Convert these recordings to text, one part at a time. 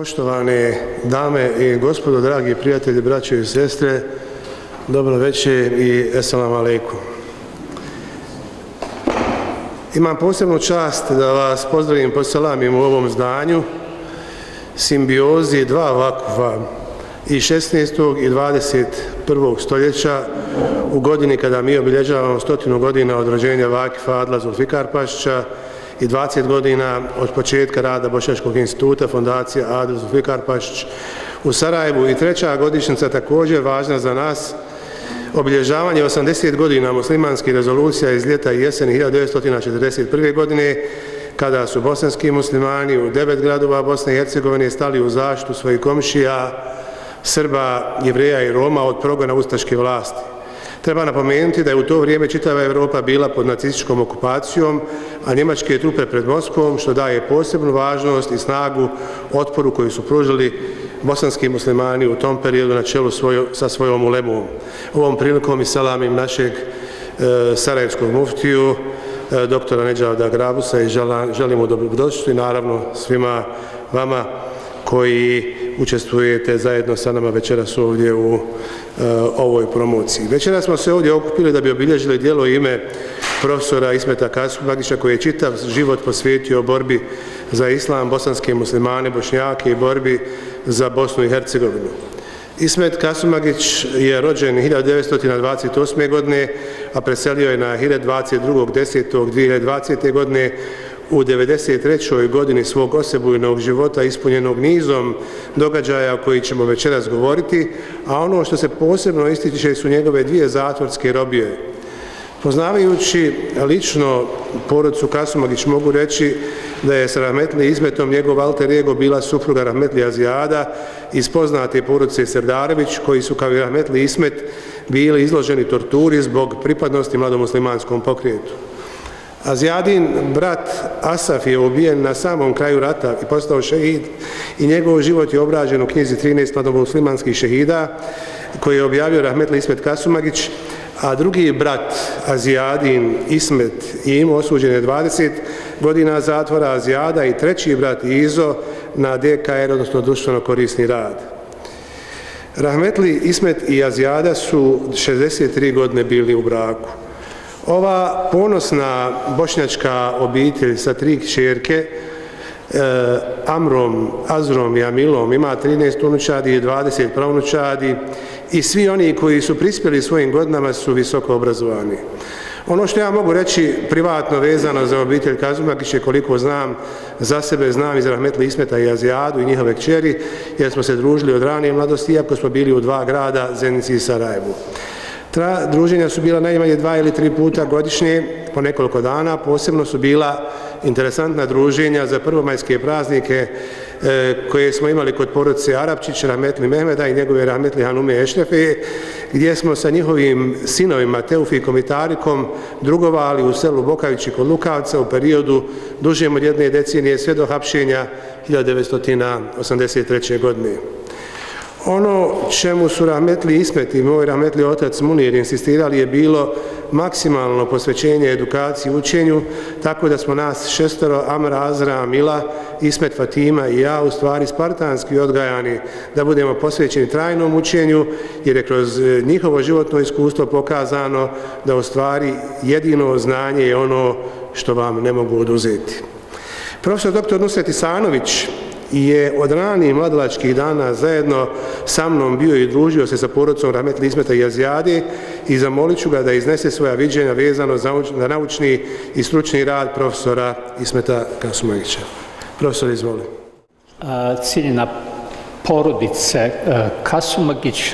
Poštovane dame i gospodo, dragi prijatelji, braće i sestre, dobro večer i esalamu alaikum. Imam posebnu čast da vas pozdravim po salamim u ovom zdanju, simbiozi dva vakufa i 16. i 21. stoljeća u godini kada mi obilježavamo stotinu godina od rođenja vakifa Adla Zulfikarpašća Pašća i 20 godina od početka rada Bošnjačkog instituta, fondacija Adla Zulfikar u Sarajevu i treća godišnjica također važna za nas, obilježavanje 80 godina muslimanskih rezolucija iz ljeta i jeseni 1941. godine, kada su bosanski muslimani u devet gradova Bosne i Hercegovine stali u zaštu svojih komšija, Srba, Jevreja i Roma od progona ustaške vlasti. Treba napomenuti da je u to vrijeme čitava Evropa bila pod nacističkom okupacijom, a njemačke trupe pred Moskvom, što daje posebnu važnost i snagu otporu koju su pružili bosanski muslimani u tom periodu na čelu svojo, sa svojom ulemom. Ovom prilikom i salamim našeg e, sarajevskog muftiju, e, doktora Neđavda Grabusa i želimo i naravno svima vama koji učestvujete zajedno sa nama večeras ovdje u uh, ovoj promociji. Večeras smo se ovdje okupili da bi obilježili dijelo ime profesora Ismeta Kasumagića koji je čitav život posvijetio borbi za islam, bosanske muslimane, bošnjake i borbi za Bosnu i Hercegovinu. Ismet Kasumagić je rođen 1928. godine, a preselio je na 22.10.2020. godine u 93. godini svog osebujnog života ispunjenog nizom događaja o koji ćemo večeras govoriti, a ono što se posebno ističe su njegove dvije zatvorske robije. Poznavajući lično porodcu Kasumagić mogu reći da je s Rahmetli izmetom njegov alter ego bila supruga Rahmetli Azijada iz poznate porodce Serdarević koji su kao i Rahmetli Ismet bili izloženi torturi zbog pripadnosti mladomuslimanskom pokrijetu. Azijadin, brat Asaf, je ubijen na samom kraju rata i postao šehid i njegov život je obrađen u knjizi 13 mladomuslimanskih šehida koji je objavio Rahmetli Ismet Kasumagić, a drugi brat Azijadin Ismet je imao osuđene 20 godina zatvora Azijada i treći brat Izo na DKR, odnosno društveno korisni rad. Rahmetli Ismet i Azijada su 63 godine bili u braku. Ova ponosna bošnjačka obitelj sa tri kćerke, e, Amrom, Azrom i Amilom, ima 13 unučadi i 20 pravnučadi i svi oni koji su prispjeli svojim godinama su visoko obrazovani. Ono što ja mogu reći privatno vezano za obitelj Kazumakić je koliko znam za sebe, znam iz Rahmetli Ismeta i Azijadu i njihove kćeri, jer smo se družili od ranije mladosti, iako smo bili u dva grada, Zenici i Sarajevu. Tra, druženja su bila najmanje dva ili tri puta godišnje, po nekoliko dana. Posebno su bila interesantna druženja za prvomajske praznike e, koje smo imali kod porodice Arapčić, Rahmetli Mehmeda i njegove Rahmetli Hanume Eštefe, gdje smo sa njihovim sinovima Teufikom i Tarikom drugovali u selu Bokavići kod Lukavca u periodu dužem od jedne decenije sve do hapšenja 1983. godine. Ono čemu su rahmetli ismeti i moj rahmetli otac Munir insistirali je bilo maksimalno posvećenje edukaciji učenju, tako da smo nas šestoro, Amra, Azra, Mila, Ismet, Fatima i ja u stvari spartanski odgajani da budemo posvećeni trajnom učenju, jer je kroz e, njihovo životno iskustvo pokazano da u stvari jedino znanje je ono što vam ne mogu oduzeti. Profesor dr. Nusret Isanović, je od ranih mladalačkih dana zajedno sa mnom bio i družio se sa porodcom Rahmetli Ismeta Jazijade i zamolit ću ga da iznese svoja viđenja vezano za naučni i stručni rad profesora Ismeta Kasumagića. Profesor, izvoli. Ciljena porodice e, Kasumagić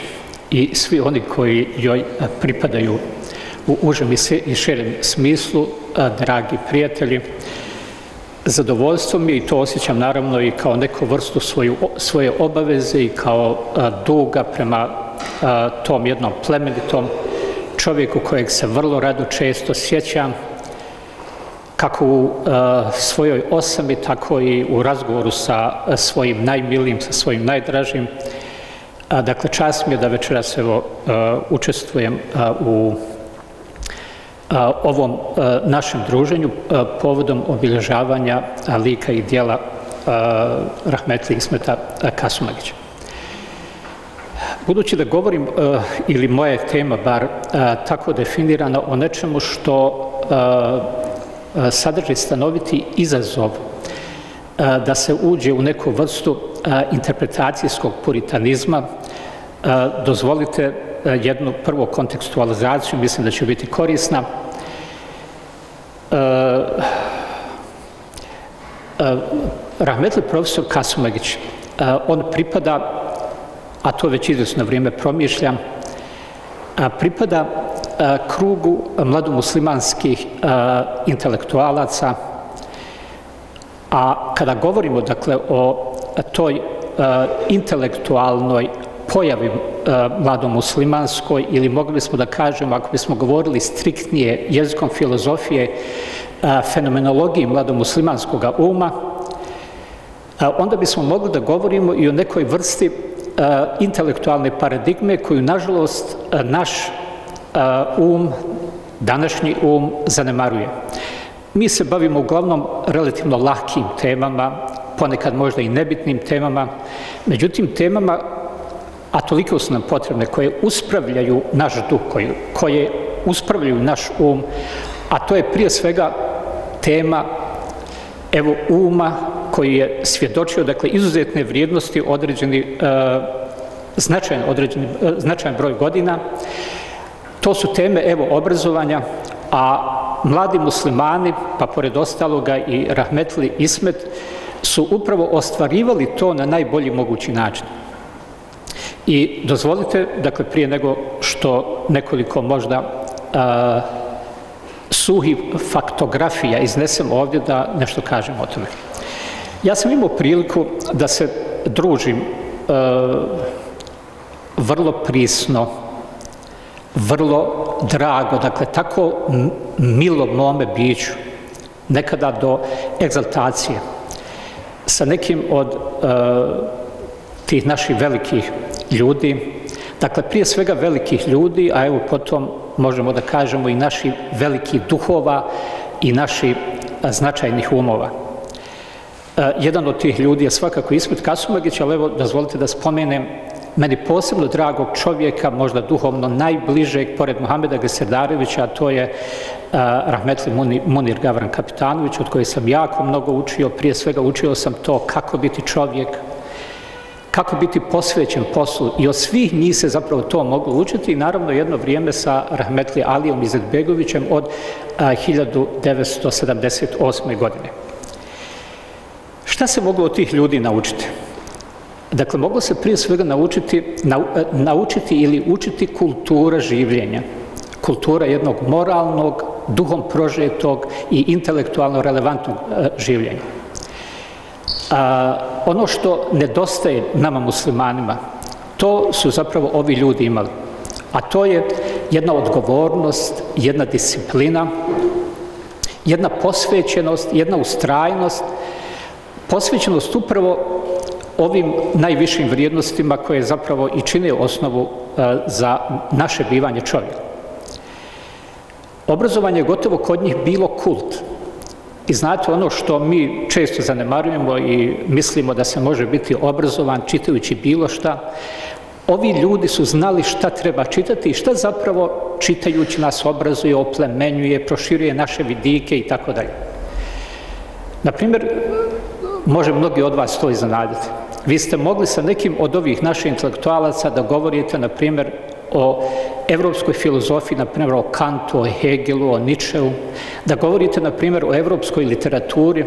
i svi oni koji joj e, pripadaju u užem i širem smislu, e, dragi prijatelji, Zadovoljstvo mi je i to osjećam naravno i kao neku vrstu svoju, svoje obaveze i kao a, duga prema a, tom jednom plemenitom čovjeku kojeg se vrlo rado često sjećam kako u a, svojoj osami, tako i u razgovoru sa svojim najmilijim, sa svojim najdražim. A, dakle, čast mi je da večeras evo, a, učestvujem a, ovom našem druženju povodom obilježavanja lika i dijela Rahmetli Ismeta Kasumagića. Budući da govorim, ili moja je tema bar tako definirana o nečemu što sadrži stanoviti izazov da se uđe u neku vrstu interpretacijskog puritanizma, dozvolite E, jednu prvu kontekstualizaciju, mislim da će biti korisna. E, e, rahmetli profesor Kasumagić, on pripada, a to već izvjesno vrijeme promišljam, pripada krugu mladomuslimanskih intelektualaca, a kada govorimo dakle o toj intelektualnoj pojavi e, mladomuslimanskoj ili mogli smo da kažemo, ako bismo govorili striktnije jezikom filozofije, e, fenomenologiji mladomuslimanskog uma, e, onda bismo mogli da govorimo i o nekoj vrsti intelektualne paradigme koju, nažalost, naš um, današnji um zanemaruje. Mi se bavimo uglavnom relativno lahkim temama, ponekad možda i nebitnim temama, međutim temama, a toliko su nam potrebne, koje uspravljaju naš duh, koje, koje uspravljaju naš um, a to je prije svega tema evo uma koji je svjedočio dakle izuzetne vrijednosti određeni e, značajan određeni e, značajan broj godina. To su teme evo obrazovanja a mladi muslimani pa pored ostaloga i rahmetli ismet su upravo ostvarivali to na najbolji mogući način i dozvolite dakle prije nego što nekoliko možda a, suhi faktografija iznesem ovdje da nešto kažem o tome. Ja sam imao priliku da se družim e, vrlo prisno, vrlo drago, dakle tako milo mome biću, nekada do egzaltacije, sa nekim od e, tih naših velikih ljudi, dakle prije svega velikih ljudi, a evo potom možemo da kažemo i naši veliki duhova i naši značajnih umova. E, jedan od tih ljudi je svakako Ismet Kasumagić, ali evo dozvolite da spomenem meni posebno dragog čovjeka, možda duhovno najbližeg, pored Mohameda Geserdarevića, a to je e, Rahmetli Munir Gavran Kapitanović, od koje sam jako mnogo učio. Prije svega učio sam to kako biti čovjek, kako biti posvećen poslu i od svih njih se zapravo to moglo učiti i naravno jedno vrijeme sa Rahmetli Alijom Izetbegovićem od 1978. godine. Šta se moglo od tih ljudi naučiti? Dakle, moglo se prije svega naučiti, e, naučiti ili učiti kultura življenja. Kultura jednog moralnog, duhom prožetog i intelektualno relevantnog e, življenja. A, ono što nedostaje nama muslimanima, to su zapravo ovi ljudi imali. A to je jedna odgovornost, jedna disciplina, jedna posvećenost, jedna ustrajnost, posvećenost upravo ovim najvišim vrijednostima koje zapravo i čine osnovu e, za naše bivanje čovjeka. Obrazovanje je gotovo kod njih bilo kult. I znate ono što mi često zanemarujemo i mislimo da se može biti obrazovan čitajući bilo šta, ovi ljudi su znali šta treba čitati i šta zapravo čitajući nas obrazuje, oplemenjuje, proširuje naše vidike i tako dalje. Naprimjer, može mnogi od vas to iznenaditi. Vi ste mogli sa nekim od ovih naših intelektualaca da govorite, na primjer, o evropskoj filozofiji, na primjer o Kantu, o Hegelu, o Nietzscheu, da govorite, na primjer, o evropskoj literaturi,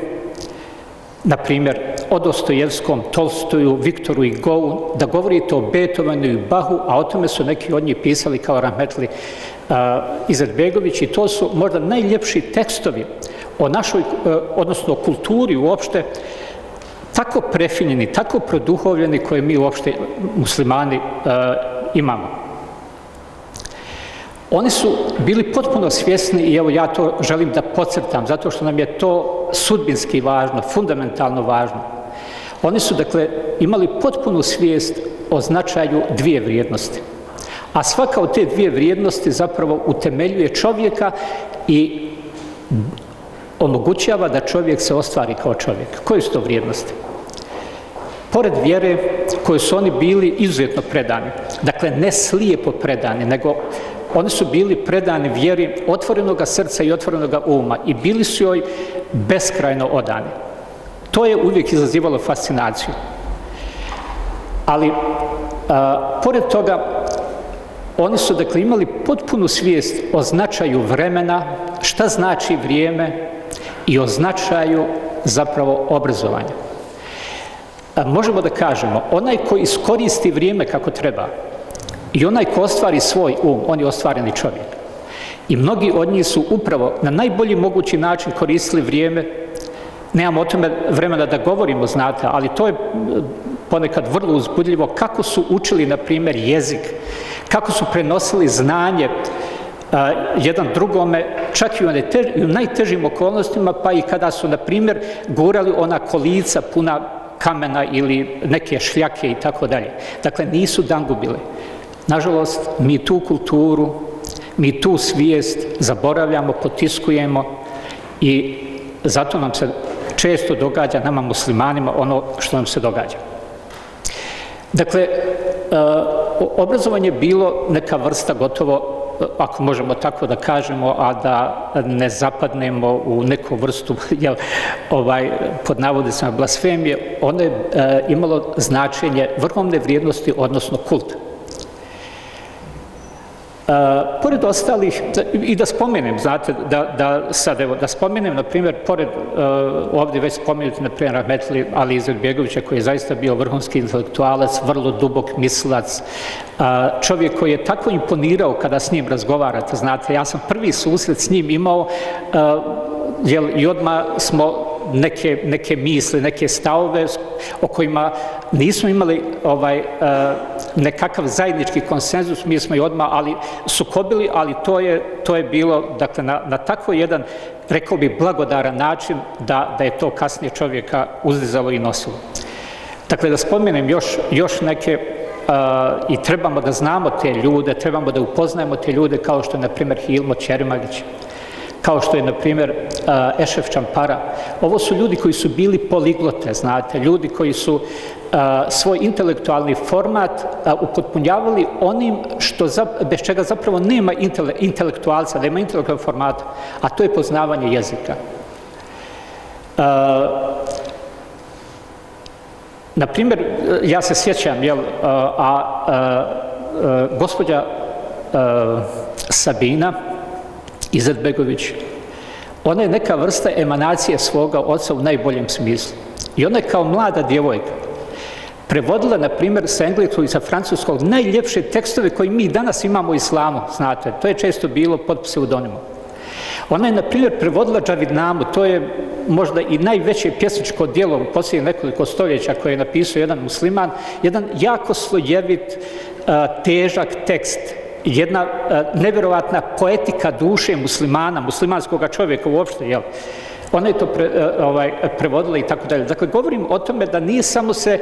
na primjer, o Dostojevskom, Tolstoju, Viktoru i Govu, da govorite o Beethovenu i Bahu, a o tome su neki od njih pisali kao Rahmetli uh, Izetbegović i to su možda najljepši tekstovi o našoj, uh, odnosno o kulturi uopšte, tako prefinjeni, tako produhovljeni koje mi uopšte muslimani uh, imamo. Oni su bili potpuno svjesni i evo ja to želim da pocrtam zato što nam je to sudbinski važno, fundamentalno važno. Oni su dakle imali potpunu svijest o značaju dvije vrijednosti. A svaka od te dvije vrijednosti zapravo utemeljuje čovjeka i omogućava da čovjek se ostvari kao čovjek. Koje su to vrijednosti? pored vjere koje su oni bili izuzetno predani, dakle ne slijepo predani, nego oni su bili predani vjeri otvorenog srca i otvorenog uma i bili su joj beskrajno odani. To je uvijek izazivalo fascinaciju. Ali, a, pored toga, oni su dakle imali potpunu svijest o značaju vremena, šta znači vrijeme i o značaju zapravo obrazovanja. A, možemo da kažemo, onaj koji iskoristi vrijeme kako treba i onaj ko ostvari svoj um, on je ostvareni čovjek. I mnogi od njih su upravo na najbolji mogući način koristili vrijeme Nemam o tome vremena da govorimo, znate, ali to je eh, ponekad vrlo uzbudljivo kako su učili, na primjer, jezik, kako su prenosili znanje a, jedan drugome, čak i u, tež, u najtežim okolnostima, pa i kada su, na primjer, gurali ona kolica puna kamena ili neke šljake i tako dalje. Dakle, nisu dangubili. Nažalost, mi tu kulturu, mi tu svijest zaboravljamo, potiskujemo i zato nam se često događa nama muslimanima ono što nam se događa. Dakle, eh, obrazovanje je bilo neka vrsta gotovo, eh, ako možemo tako da kažemo, a da ne zapadnemo u neku vrstu, jel, ovaj, pod navodicama blasfemije, ono je e, imalo značenje vrhovne vrijednosti, odnosno kulta. Pored ostalih, i da spomenem, znate, da, da sad, evo, da spomenem, na primjer, pored uh, ovdje već spomenuti, na primjer, Rahmetli Ali Izetbegovića, koji je zaista bio vrhunski intelektualac, vrlo dubok mislac, čovjek koji je tako imponirao kada s njim razgovarate, znate, ja sam prvi susret s njim imao, uh, jel, i odmah smo neke, neke misle, neke stavove o kojima nismo imali ovaj, e, nekakav zajednički konsenzus, mi smo i odmah ali, sukobili, ali to je, to je bilo dakle, na, na tako jedan, rekao bi, blagodaran način da, da je to kasnije čovjeka uzdizalo i nosilo. Dakle, da spomenem još, još neke Uh, i trebamo da znamo te ljude, trebamo da upoznajemo te ljude kao što je, na primjer, Hilmo Čerimagić, kao što je, na primjer, Ešef Čampara. Ovo su ljudi koji su bili poliglote, znate, ljudi koji su svoj intelektualni format upotpunjavali onim što za, bez čega zapravo nema intele, intelektualca, nema intelektualnog formata, a to je poznavanje jezika. A, Na primjer, ja se sjećam, jel, a, a, a gospođa a, Sabina, Izetbegović, ona je neka vrsta emanacije svoga oca u najboljem smislu. I ona je kao mlada djevojka prevodila, na primjer, sa engleskog i sa francuskog najljepše tekstove koji mi danas imamo u islamu, znate. To je često bilo pod pseudonimom. Ona je, na primjer, prevodila Džavidnamu, to je možda i najveće pjesničko dijelo u posljednje nekoliko stoljeća koje je napisao jedan musliman, jedan jako slojevit, težak tekst, jedna e, nevjerovatna poetika duše muslimana, muslimanskog čovjeka uopšte, jel? Ona je to pre, e, ovaj, prevodila i tako dalje. Dakle, govorim o tome da nije samo se,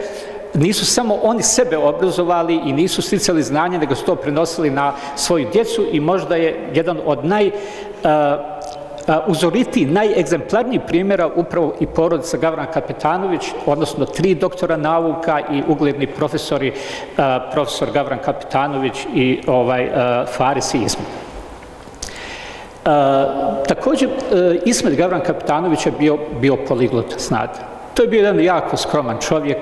nisu samo oni sebe obrazovali i nisu sticali znanje, nego su to prenosili na svoju djecu i možda je jedan od naj... Uh, Pa uzoriti najegzemplarniji primjera upravo i porodica Gavran Kapetanović, odnosno tri doktora nauka i ugledni profesori, profesor Gavran Kapetanović i ovaj, Faris i Ismet. Također, e, Ismet Gavran Kapetanović je bio, bio poliglot, znate. To je bio jedan jako skroman čovjek,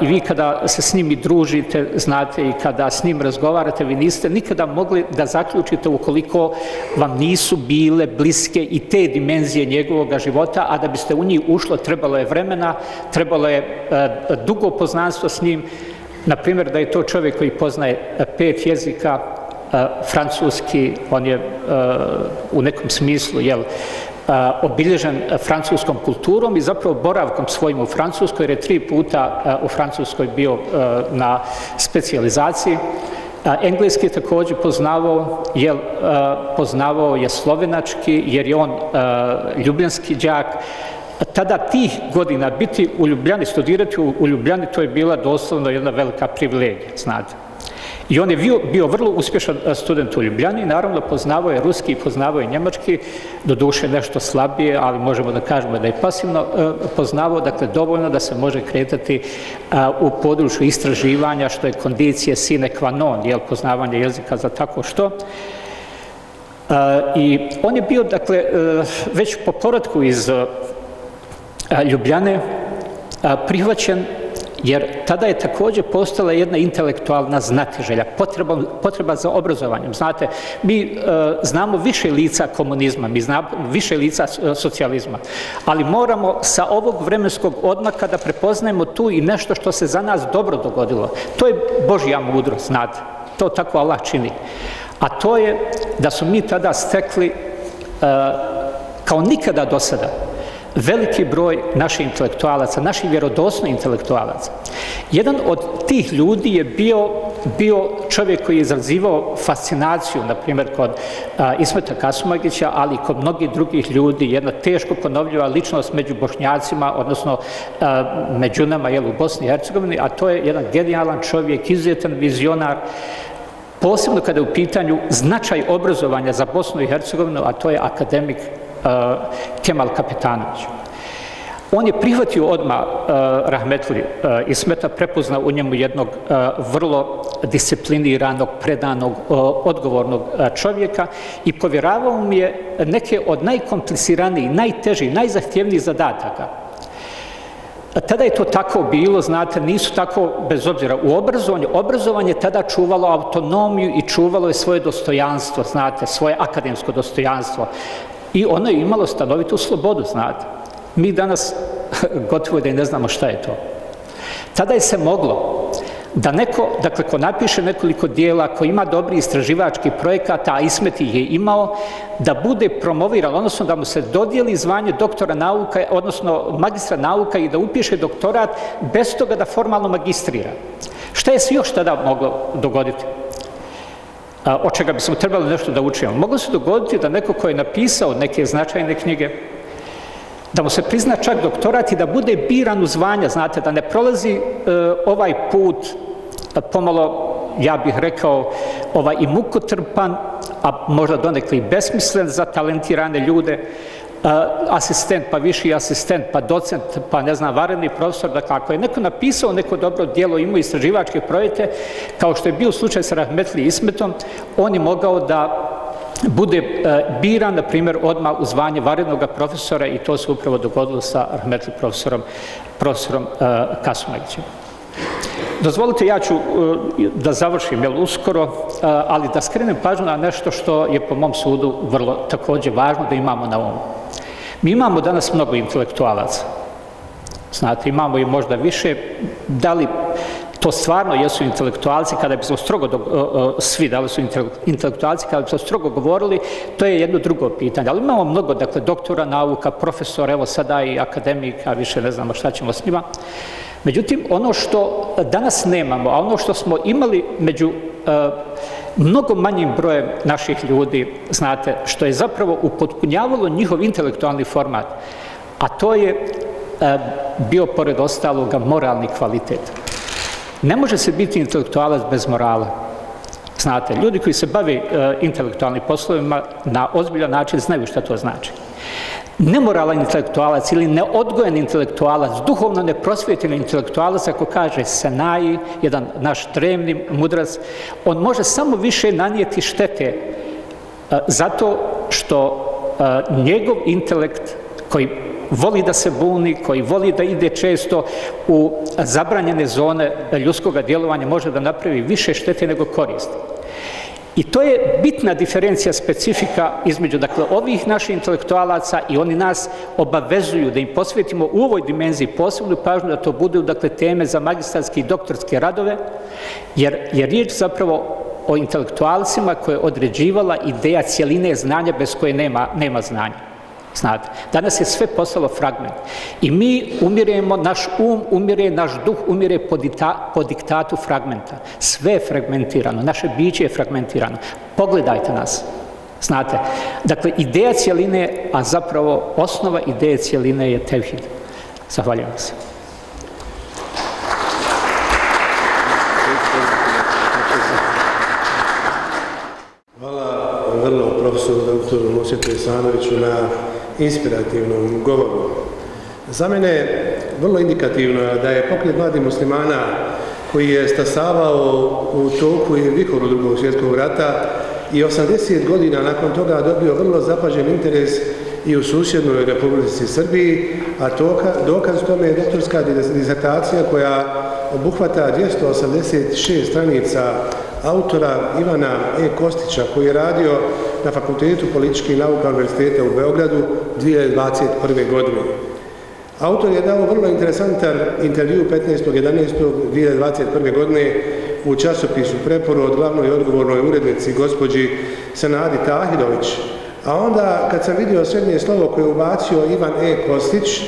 I vi kada se s njim i družite, znate, i kada s njim razgovarate, vi niste nikada mogli da zaključite ukoliko vam nisu bile bliske i te dimenzije njegovog života, a da biste u njih ušlo, trebalo je vremena, trebalo je e, dugo poznanstvo s njim, na primjer da je to čovjek koji poznaje e, pet jezika, e, francuski, on je u nekom smislu, jel, obilježen francuskom kulturom i zapravo boravkom svojim u Francuskoj, jer je tri puta u Francuskoj bio na specijalizaciji. Engleski je također poznavao, je, poznavao je slovenački, jer je on ljubljanski džak. Tada tih godina biti u Ljubljani, studirati u Ljubljani, to je bila doslovno jedna velika privilegija, znate. I on je bio, bio vrlo uspješan eh, student u Ljubljani, naravno poznavao je ruski i poznavao je njemački, do duše nešto slabije, ali možemo da kažemo da je pasivno eh, poznavao, dakle dovoljno da se može kretati eh, u području istraživanja, što je kondicije sine qua non, jel, poznavanje jezika za tako što. I on je bio, dakle, već po poradku iz Ljubljane prihvaćen jer tada je također postala jedna intelektualna znatiželja, potreba, potreba za obrazovanjem. Znate, mi e, znamo više lica komunizma, mi znamo više lica socijalizma, ali moramo sa ovog vremenskog odmaka da prepoznajemo tu i nešto što se za nas dobro dogodilo. To je Božja mudrost, znate. To tako Allah čini. A to je da su mi tada stekli e, kao nikada do sada veliki broj naših intelektualaca, naših vjerodosnih intelektualaca. Jedan od tih ljudi je bio, bio čovjek koji je izrazivao fascinaciju, na primjer, kod a, Ismeta Kasumagića, ali i kod mnogih drugih ljudi, jedna teško ponovljiva ličnost među bošnjacima, odnosno a, među nama jel, u Bosni i Hercegovini, a to je jedan genijalan čovjek, izuzetan vizionar, posebno kada je u pitanju značaj obrazovanja za Bosnu i Hercegovinu, a to je akademik Eh, Kemal Kapetanović. On je prihvatio odmah eh, uh, Rahmetli uh, eh, Ismeta, prepoznao u njemu jednog uh, vrlo discipliniranog, predanog, uh, odgovornog uh, čovjeka i povjeravao mu je neke od najkompliciranijih, najtežih, najzahtjevnijih zadataka. Tada je to tako bilo, znate, nisu tako, bez obzira, u obrazovanju. Obrazovanje tada čuvalo autonomiju i čuvalo je svoje dostojanstvo, znate, svoje akademsko dostojanstvo. I ono je imalo stanovitu slobodu, znate. Mi danas gotovo da i ne znamo šta je to. Tada je se moglo da neko, dakle, ko napiše nekoliko dijela, ko ima dobri istraživački projekata, a Ismet je imao, da bude promoviran, odnosno da mu se dodijeli zvanje doktora nauka, odnosno magistra nauka i da upiše doktorat bez toga da formalno magistrira. Šta je se još tada moglo dogoditi? A, od čega bi smo trebali nešto da učimo. Moglo se dogoditi da neko ko je napisao neke značajne knjige, da mu se prizna čak doktorat i da bude biran u zvanja, znate, da ne prolazi e, ovaj put e, pomalo, ja bih rekao, ovaj i mukotrpan, a možda donekli besmislen za talentirane ljude, asistent, pa viši asistent, pa docent, pa ne znam, varevni profesor, da ako je neko napisao neko dobro dijelo, imao istraživačke projekte, kao što je bio slučaj sa Rahmetli Ismetom, on je mogao da bude e, biran, na primjer, odmah u zvanje varenog profesora i to se upravo dogodilo sa Rahmetli profesorom, profesorom e, Kasumagićem. Dozvolite, ja ću eh, da završim jel, uskoro, eh, ali da skrenem pažnju na nešto što je po mom sudu vrlo također važno da imamo na umu. Mi imamo danas mnogo intelektualaca. Znate, imamo i možda više. Da li to stvarno jesu intelektualci, kada bi se strogo, do, svi da li su intelektualci, kada bi se strogo govorili, to je jedno drugo pitanje. Ali imamo mnogo, dakle, doktora nauka, profesora, evo sada i akademika, više ne znamo šta ćemo s njima. Međutim, ono što danas nemamo, a ono što smo imali među e, mnogo manjim brojem naših ljudi, znate, što je zapravo upotpunjavalo njihov intelektualni format, a to je e, bio pored ostaloga moralni kvalitet. Ne može se biti intelektualac bez morala. Znate, ljudi koji se bave e, intelektualnim poslovima na ozbiljan način znaju šta to znači nemoralan intelektualac ili neodgojen intelektualac, duhovno neprosvjetljen intelektualac, ako kaže Senaji, jedan naš tremni mudrac, on može samo više nanijeti štete e, zato što e, njegov intelekt koji voli da se buni, koji voli da ide često u zabranjene zone ljudskog djelovanja, može da napravi više štete nego koristi. I to je bitna diferencija specifika između dakle, ovih naših intelektualaca i oni nas obavezuju da im posvetimo u ovoj dimenziji posebnu pažnju da to budu dakle, teme za magistarske i doktorske radove, jer je riječ zapravo o intelektualcima koje je određivala ideja cijeline znanja bez koje nema, nema znanja. Znate, danas je sve postalo fragment. I mi umiremo, naš um umire, naš duh umire po, dita, po diktatu fragmenta. Sve je fragmentirano, naše biće je fragmentirano. Pogledajte nas. Znate, dakle, ideja cijeline, a zapravo osnova ideje cijeline je tevhid. Zahvaljujem se. Hvala vrlo profesoru doktoru Musjetu Isanoviću na inspirativnom govoru. Za mene vrlo indikativno je da je pokret mladih muslimana koji je stasavao u toku i vihoru drugog svjetskog rata i 80 godina nakon toga dobio vrlo zapažen interes i u susjednoj Republici Srbiji, a toka, dokaz tome je doktorska disertacija koja obuhvata 286 stranica autora Ivana E. Kostića koji je radio na Fakultetu političkih nauka Univerziteta u Beogradu 2021. godine. Autor je dao vrlo interesantan intervju 15.11.2021. godine u časopisu Preporod glavnoj odgovornoj urednici gospođi Sanadi Tahirović, a onda kad sam vidio srednje slovo koje je ubacio Ivan E. Kostić,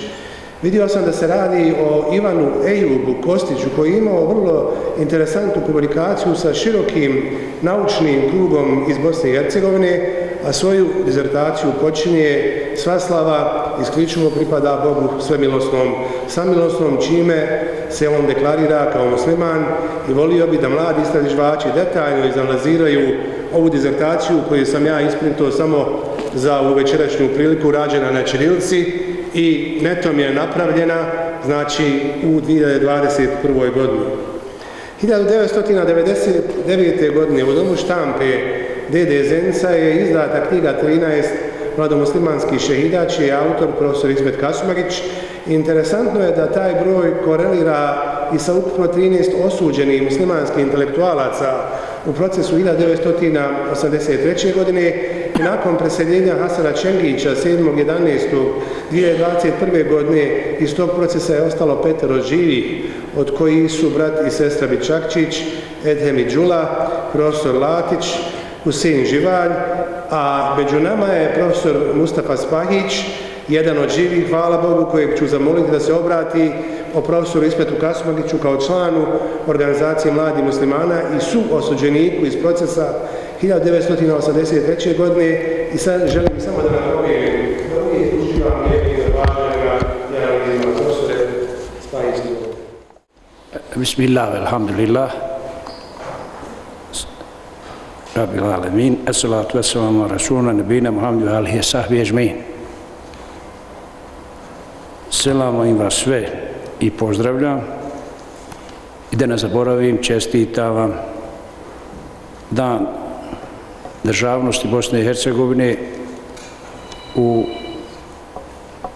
Vidio sam da se radi o Ivanu Ejubu Kostiću koji je imao vrlo interesantnu komunikaciju sa širokim naučnim krugom iz Bosne i Hercegovine, a svoju dizertaciju počinje sva slava isključivo pripada Bogu svemilosnom, samilosnom, čime se on deklarira kao musliman i volio bi da mladi istraživači detaljno izanaliziraju ovu dizertaciju koju sam ja isprintao samo za ovu večerašnju priliku rađena na Čirilci i netom je napravljena znači u 2021. godini. 1999. godine u domu štampe Dede Zenca je izdata knjiga 13 mladomuslimanskih šehida, čiji je autor profesor Izmet Kasumagić. Interesantno je da taj broj korelira i sa ukupno 13 osuđenih muslimanskih intelektualaca u procesu 1983. godine i nakon preseljenja Hasana Čengića 7.11.2021. godine iz tog procesa je ostalo petero živih, od kojih su brat i sestra Bičakčić, Edhem i Đula, profesor Latić, Husein Živalj, a među nama je profesor Mustafa Spahić, jedan od živih, hvala Bogu, kojeg ću zamoliti da se obrati o profesoru Ispetu Kasumagiću kao članu organizacije Mladi muslimana i su osuđeniku iz procesa 1983. godine i sad želim samo da nam da بسم الله والحمد لله jedan od profesore Spahić. Bismillah, alhamdulillah. Rabbil Alamin, as-salatu wassalamu ala rasulina nabina Muhammedu alihi sahbihi ajma'in. Selamo im vas sve i pozdravljam. I da ne zaboravim, čestitam vam dan državnosti Bosne i Hercegovine u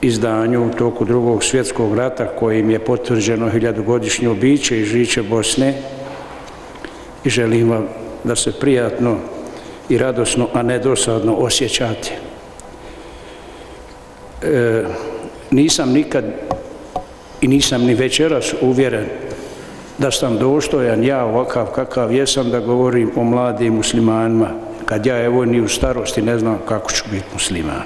izdanju u toku drugog svjetskog rata kojim je potvrđeno hiljadugodišnje običe i žiće Bosne. I želim vam da se prijatno i radosno, a ne dosadno osjećate. E, nisam nikad i nisam ni večeras uvjeren da sam dostojan ja ovakav kakav jesam da govorim o mladim muslimanima kad ja evo ni u starosti ne znam kako ću biti musliman.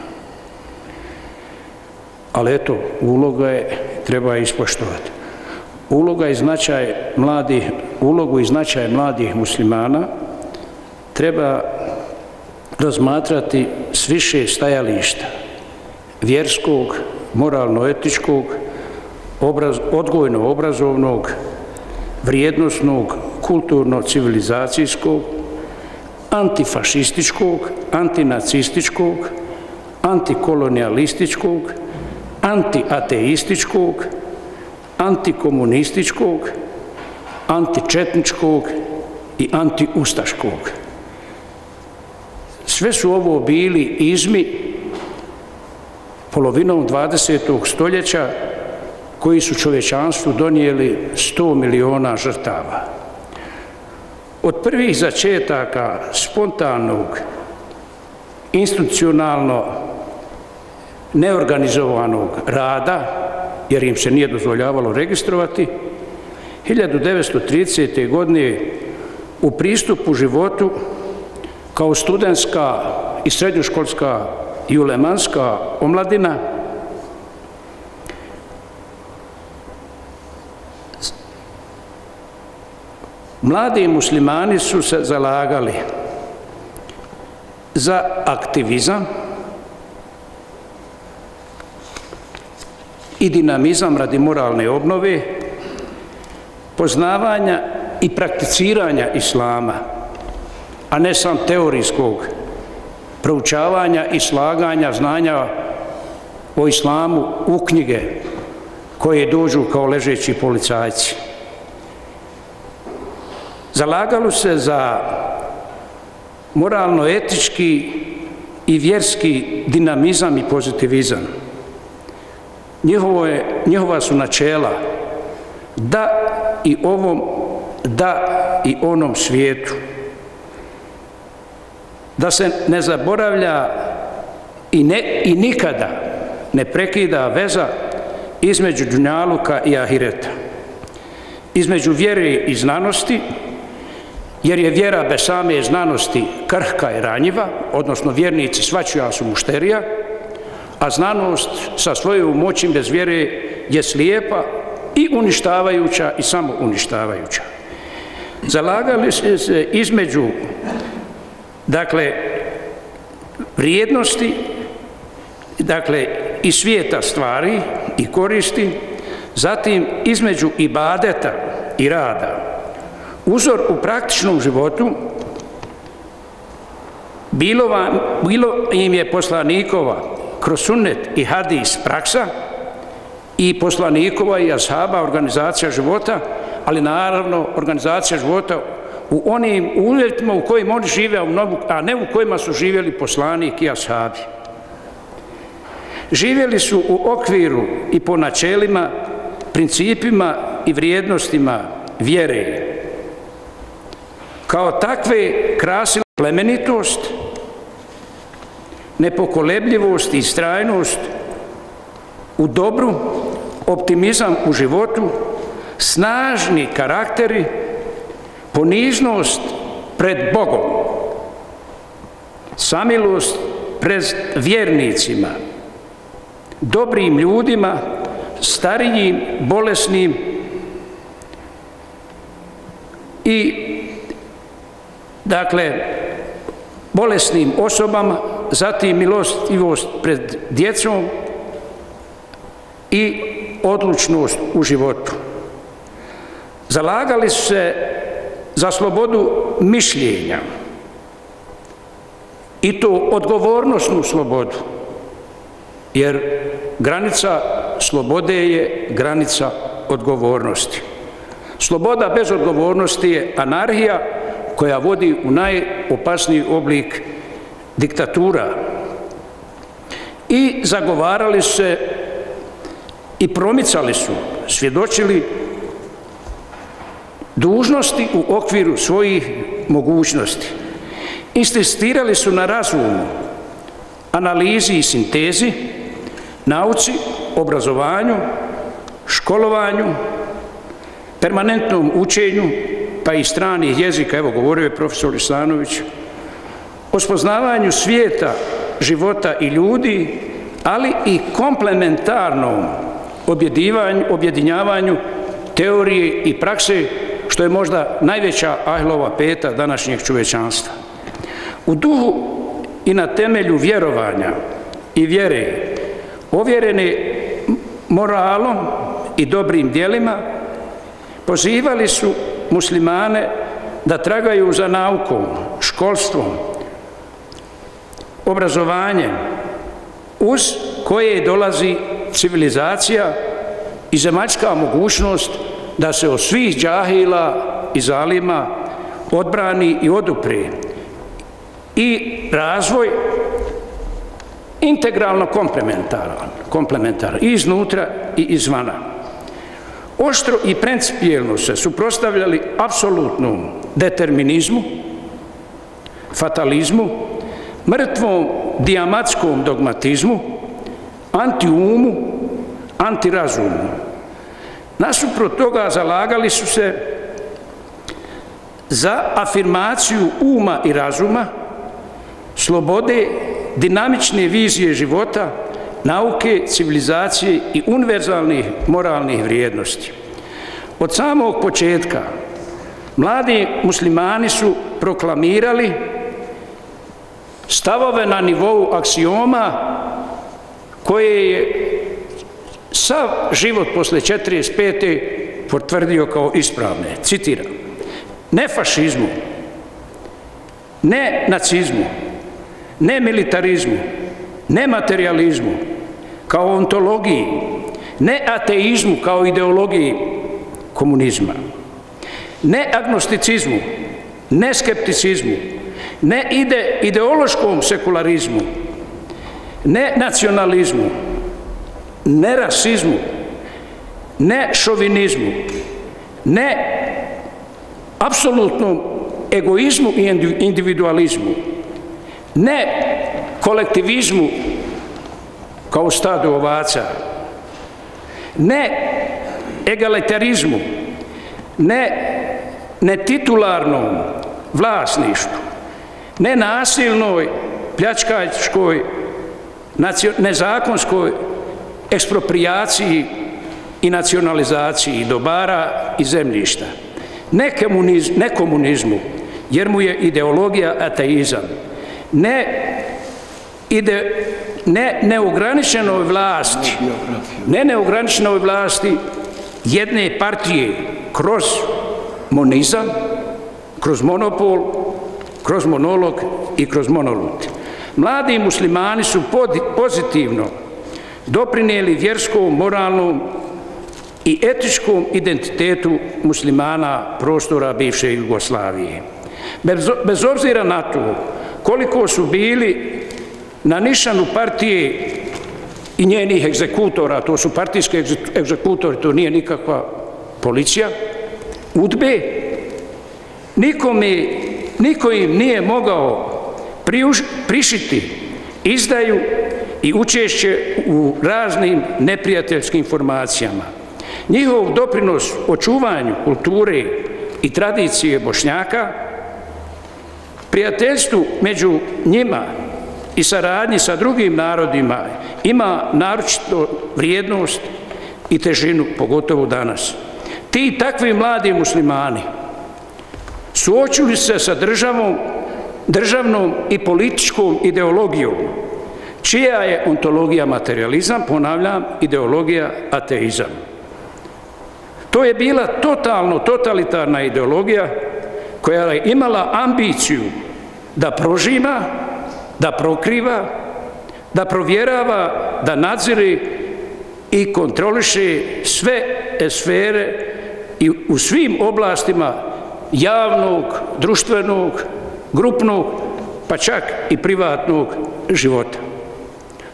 Ali eto, uloga je, treba je ispoštovati. Uloga i značaj mladih, ulogu i značaj mladih muslimana treba razmatrati s više stajališta vjerskog, moralno-etičkog, obraz, odgojno-obrazovnog, vrijednostnog, kulturno-civilizacijskog, antifašističkog, antinacističkog, antikolonialističkog, antiateističkog, antikomunističkog, antičetničkog i antiustaškog. Sve su ovo bili izmi polovinom 20. stoljeća koji su čovečanstvu donijeli 100 miliona žrtava. Od prvih začetaka spontanog, institucionalno neorganizovanog rada, jer im se nije dozvoljavalo registrovati, 1930. godine u pristupu životu kao studentska i srednjoškolska i ulemanska omladina Mladi muslimani su se zalagali za aktivizam i dinamizam radi moralne obnove, poznavanja i prakticiranja islama, a ne sam teorijskog proučavanja i slaganja znanja o islamu u knjige koje dođu kao ležeći policajci. Zalagalo se za moralno-etički i vjerski dinamizam i pozitivizam. Njihovo je, njihova su načela da i ovom, da i onom svijetu. Da se ne zaboravlja i, ne, i nikada ne prekida veza između Dunjaluka i Ahireta. Između vjere i znanosti, jer je vjera bez same znanosti krhka i ranjiva, odnosno vjernici svačija su mušterija, a znanost sa svojom moćim bez vjere je slijepa i uništavajuća i samo uništavajuća. Zalagali se između dakle vrijednosti dakle i svijeta stvari i koristi, zatim između ibadeta i rada, uzor u praktičnom životu bilo, vam, bilo im je poslanikova kroz sunnet i hadis praksa i poslanikova i ashaba organizacija života, ali naravno organizacija života u onim uvjetima u kojim oni žive, a ne u kojima su živjeli poslanik i ashabi. Živjeli su u okviru i po načelima, principima i vrijednostima vjere, kao takve krasila plemenitost, nepokolebljivost i strajnost u dobru, optimizam u životu, snažni karakteri, ponižnost pred Bogom, samilost pred vjernicima, dobrim ljudima, starijim, bolesnim i dakle, bolesnim osobama, zatim milostivost pred djecom i odlučnost u životu. Zalagali su se za slobodu mišljenja i to odgovornostnu slobodu, jer granica slobode je granica odgovornosti. Sloboda bez odgovornosti je anarhija, koja vodi u najopasniji oblik diktatura. I zagovarali se i promicali su, svjedočili dužnosti u okviru svojih mogućnosti. Insistirali su na razumu, analizi i sintezi, nauci, obrazovanju, školovanju, permanentnom učenju, pa i stranih jezika, evo govorio je profesor Isanović, o spoznavanju svijeta, života i ljudi, ali i komplementarnom objedinjavanju teorije i prakse, što je možda najveća ahlova peta današnjeg čovečanstva. U duhu i na temelju vjerovanja i vjere, ovjerene moralom i dobrim dijelima, pozivali su muslimane da tragaju za naukom, školstvom, obrazovanjem, uz koje dolazi civilizacija i zemaljska mogućnost da se od svih džahila i zalima odbrani i odupri i razvoj integralno komplementaran, komplementaran i iznutra i izvana oštro i principijelno se suprostavljali apsolutnom determinizmu, fatalizmu, mrtvom dijamatskom dogmatizmu, antiumu, antirazumu. Nasuprot toga zalagali su se za afirmaciju uma i razuma, slobode, dinamične vizije života, nauke, civilizacije i univerzalnih moralnih vrijednosti. Od samog početka mladi muslimani su proklamirali stavove na nivou aksioma koje je sav život posle 45. potvrdio kao ispravne. Citiram. Ne fašizmu, ne nacizmu, ne militarizmu, ne materializmu, kao ontologiji, ne ateizmu kao ideologiji komunizma, ne agnosticizmu, ne skepticizmu, ne ide ideološkom sekularizmu, ne nacionalizmu, ne rasizmu, ne šovinizmu, ne apsolutnom egoizmu i individualizmu, ne kolektivizmu kao stado ovaca, ne egalitarizmu, ne netitularnom vlasništvu, ne nasilnoj, pljačkačkoj, nezakonskoj ekspropriaciji i nacionalizaciji dobara i zemljišta, ne, ne komunizmu, jer mu je ideologija ateizam, ne ide ne neograničenoj vlasti, ne neograničenoj vlasti jedne partije kroz monizam, kroz monopol, kroz monolog i kroz monolut. Mladi muslimani su pozitivno doprinijeli vjerskom, moralnom i etičkom identitetu muslimana prostora bivše Jugoslavije. Bez, bez obzira na to koliko su bili na nišanu partije i njenih egzekutora, to su partijske egzekutori, to nije nikakva policija, udbe, nikome, niko im nije mogao priuš, prišiti izdaju i učešće u raznim neprijateljskim formacijama. Njihov doprinos očuvanju kulture i tradicije bošnjaka, prijateljstvu među njima i saradnji sa drugim narodima ima naročito vrijednost i težinu, pogotovo danas. Ti takvi mladi muslimani suočili se sa državom, državnom i političkom ideologijom, čija je ontologija materializam, ponavljam, ideologija ateizam. To je bila totalno totalitarna ideologija koja je imala ambiciju da prožima, da prokriva, da provjerava, da nadziri i kontroliše sve sfere i u svim oblastima javnog, društvenog, grupnog, pa čak i privatnog života.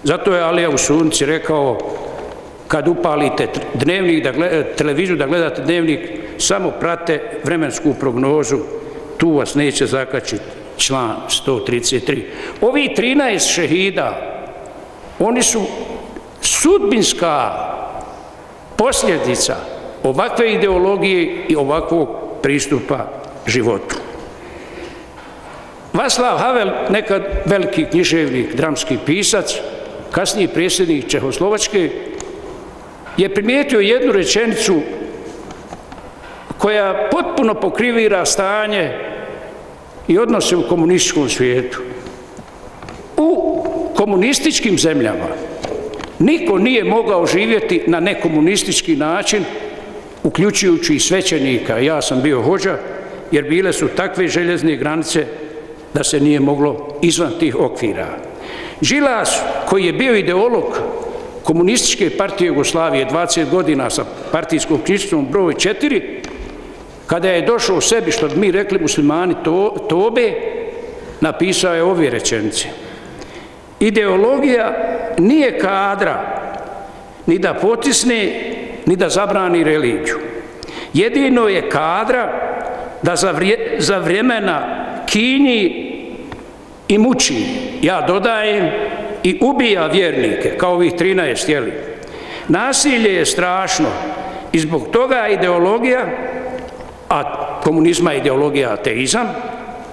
Zato je Alija u sunci rekao kad upalite dnevnik, da gledate, eh, televiziju, da gledate dnevnik, samo prate vremensku prognozu, tu vas neće zakačiti član 133. Ovi 13 šehida, oni su sudbinska posljedica ovakve ideologije i ovakvog pristupa životu. Vaslav Havel, nekad veliki književnik, dramski pisac, kasniji predsjednik Čehoslovačke, je primijetio jednu rečenicu koja potpuno pokrivira stanje i odnose u komunističkom svijetu. U komunističkim zemljama niko nije mogao živjeti na nekomunistički način, uključujući i svećenika. Ja sam bio hođa, jer bile su takve željezne granice da se nije moglo izvan tih okvira. Žilas, koji je bio ideolog komunističke partije Jugoslavije 20 godina sa partijskom knjižicom broj 4, kada je došao u sebi, što mi rekli muslimani to, tobe, napisao je ove rečenice. Ideologija nije kadra ni da potisne, ni da zabrani religiju. Jedino je kadra da za, vrje, za vremena kinji i muči, ja dodajem, i ubija vjernike, kao ovih 13, jeli. Nasilje je strašno i zbog toga ideologija a komunizma je ideologija ateizam,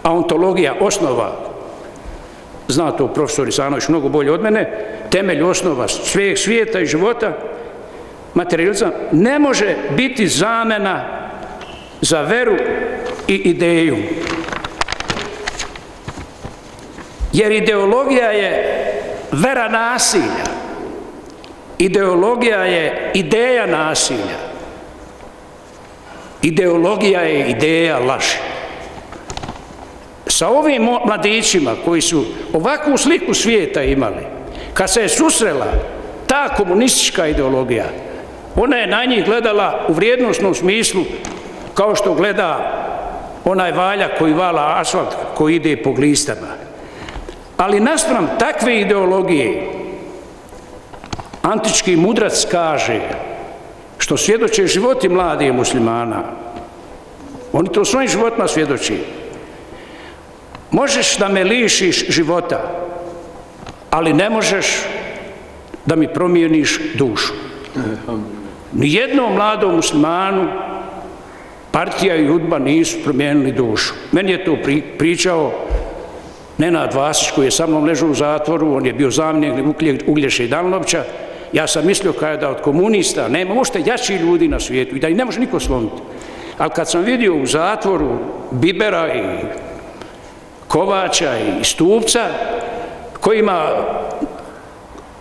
a ontologija osnova, zna to profesor Isanović mnogo bolje od mene, temelj osnova svijeg svijeta i života, materializam, ne može biti zamena za veru i ideju. Jer ideologija je vera nasilja. Ideologija je ideja nasilja. Ideologija je ideja laži. sa ovim mladićima koji su ovakvu sliku svijeta imali, kad se je susrela ta komunistička ideologija, ona je na njih gledala u vrijednostnom smislu kao što gleda onaj valja koji vala asfalt koji ide po glistama. Ali naspram takve ideologije, antički mudrac kaže, što svjedoče životi mladih muslimana, oni to svojim životima svjedoči, možeš da me lišiš života, ali ne možeš da mi promijeniš dušu. Nijednom mladom muslimanu partija i udba nisu promijenili dušu. Meni je to pričao Nenad Vasić koji je sa mnom ležao u zatvoru, on je bio zamljenik Uglješa i Danlovća. Ja sam mislio kada od komunista nema, možete jači ljudi na svijetu i da ih ne može niko slomiti. Ali kad sam vidio u zatvoru Bibera i Kovača i Stupca, kojima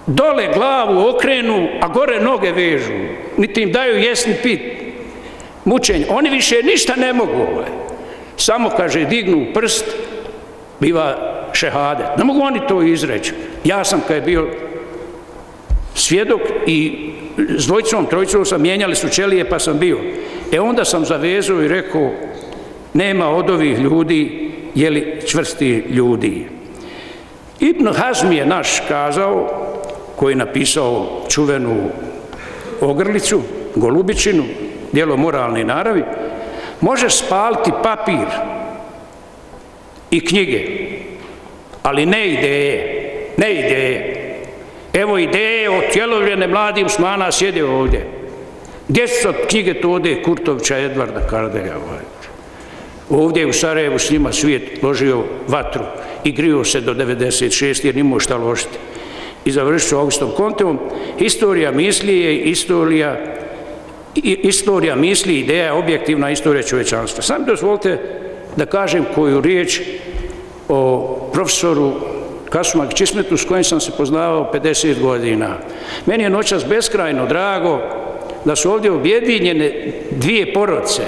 dole glavu okrenu, a gore noge vežu, niti im daju jesni pit, mučenje. Oni više ništa ne mogu. Ovaj. Samo, kaže, dignu prst, biva šehadet. Ne mogu oni to izreći. Ja sam, kad je bio svjedok i s dvojicom, trojicom sam mijenjali su čelije, pa sam bio. E onda sam zavezao i rekao, nema od ovih ljudi, jeli čvrsti ljudi. Ibn Hazmi je naš kazao, koji je napisao čuvenu ogrlicu, golubičinu, dijelo moralne naravi, može spaliti papir i knjige, ali ne ideje, ne ideje. Evo ideje od tjelovljene mladi usmana sjede ovdje. Gdje su knjige to ode Kurtovića Edvarda Kardelja? Ovaj? Ovdje u Sarajevu s njima svijet ložio vatru i grio se do 96. jer nimao šta ložiti. I završit ću Augustom Kontevom. Historija misli je istorija istorija misli, ideja, objektivna istorija čovečanstva. Sam dozvolite da kažem koju riječ o profesoru Kasumak Čismetu s kojim sam se poznavao 50 godina. Meni je noćas beskrajno drago da su ovdje objedinjene dvije porodce,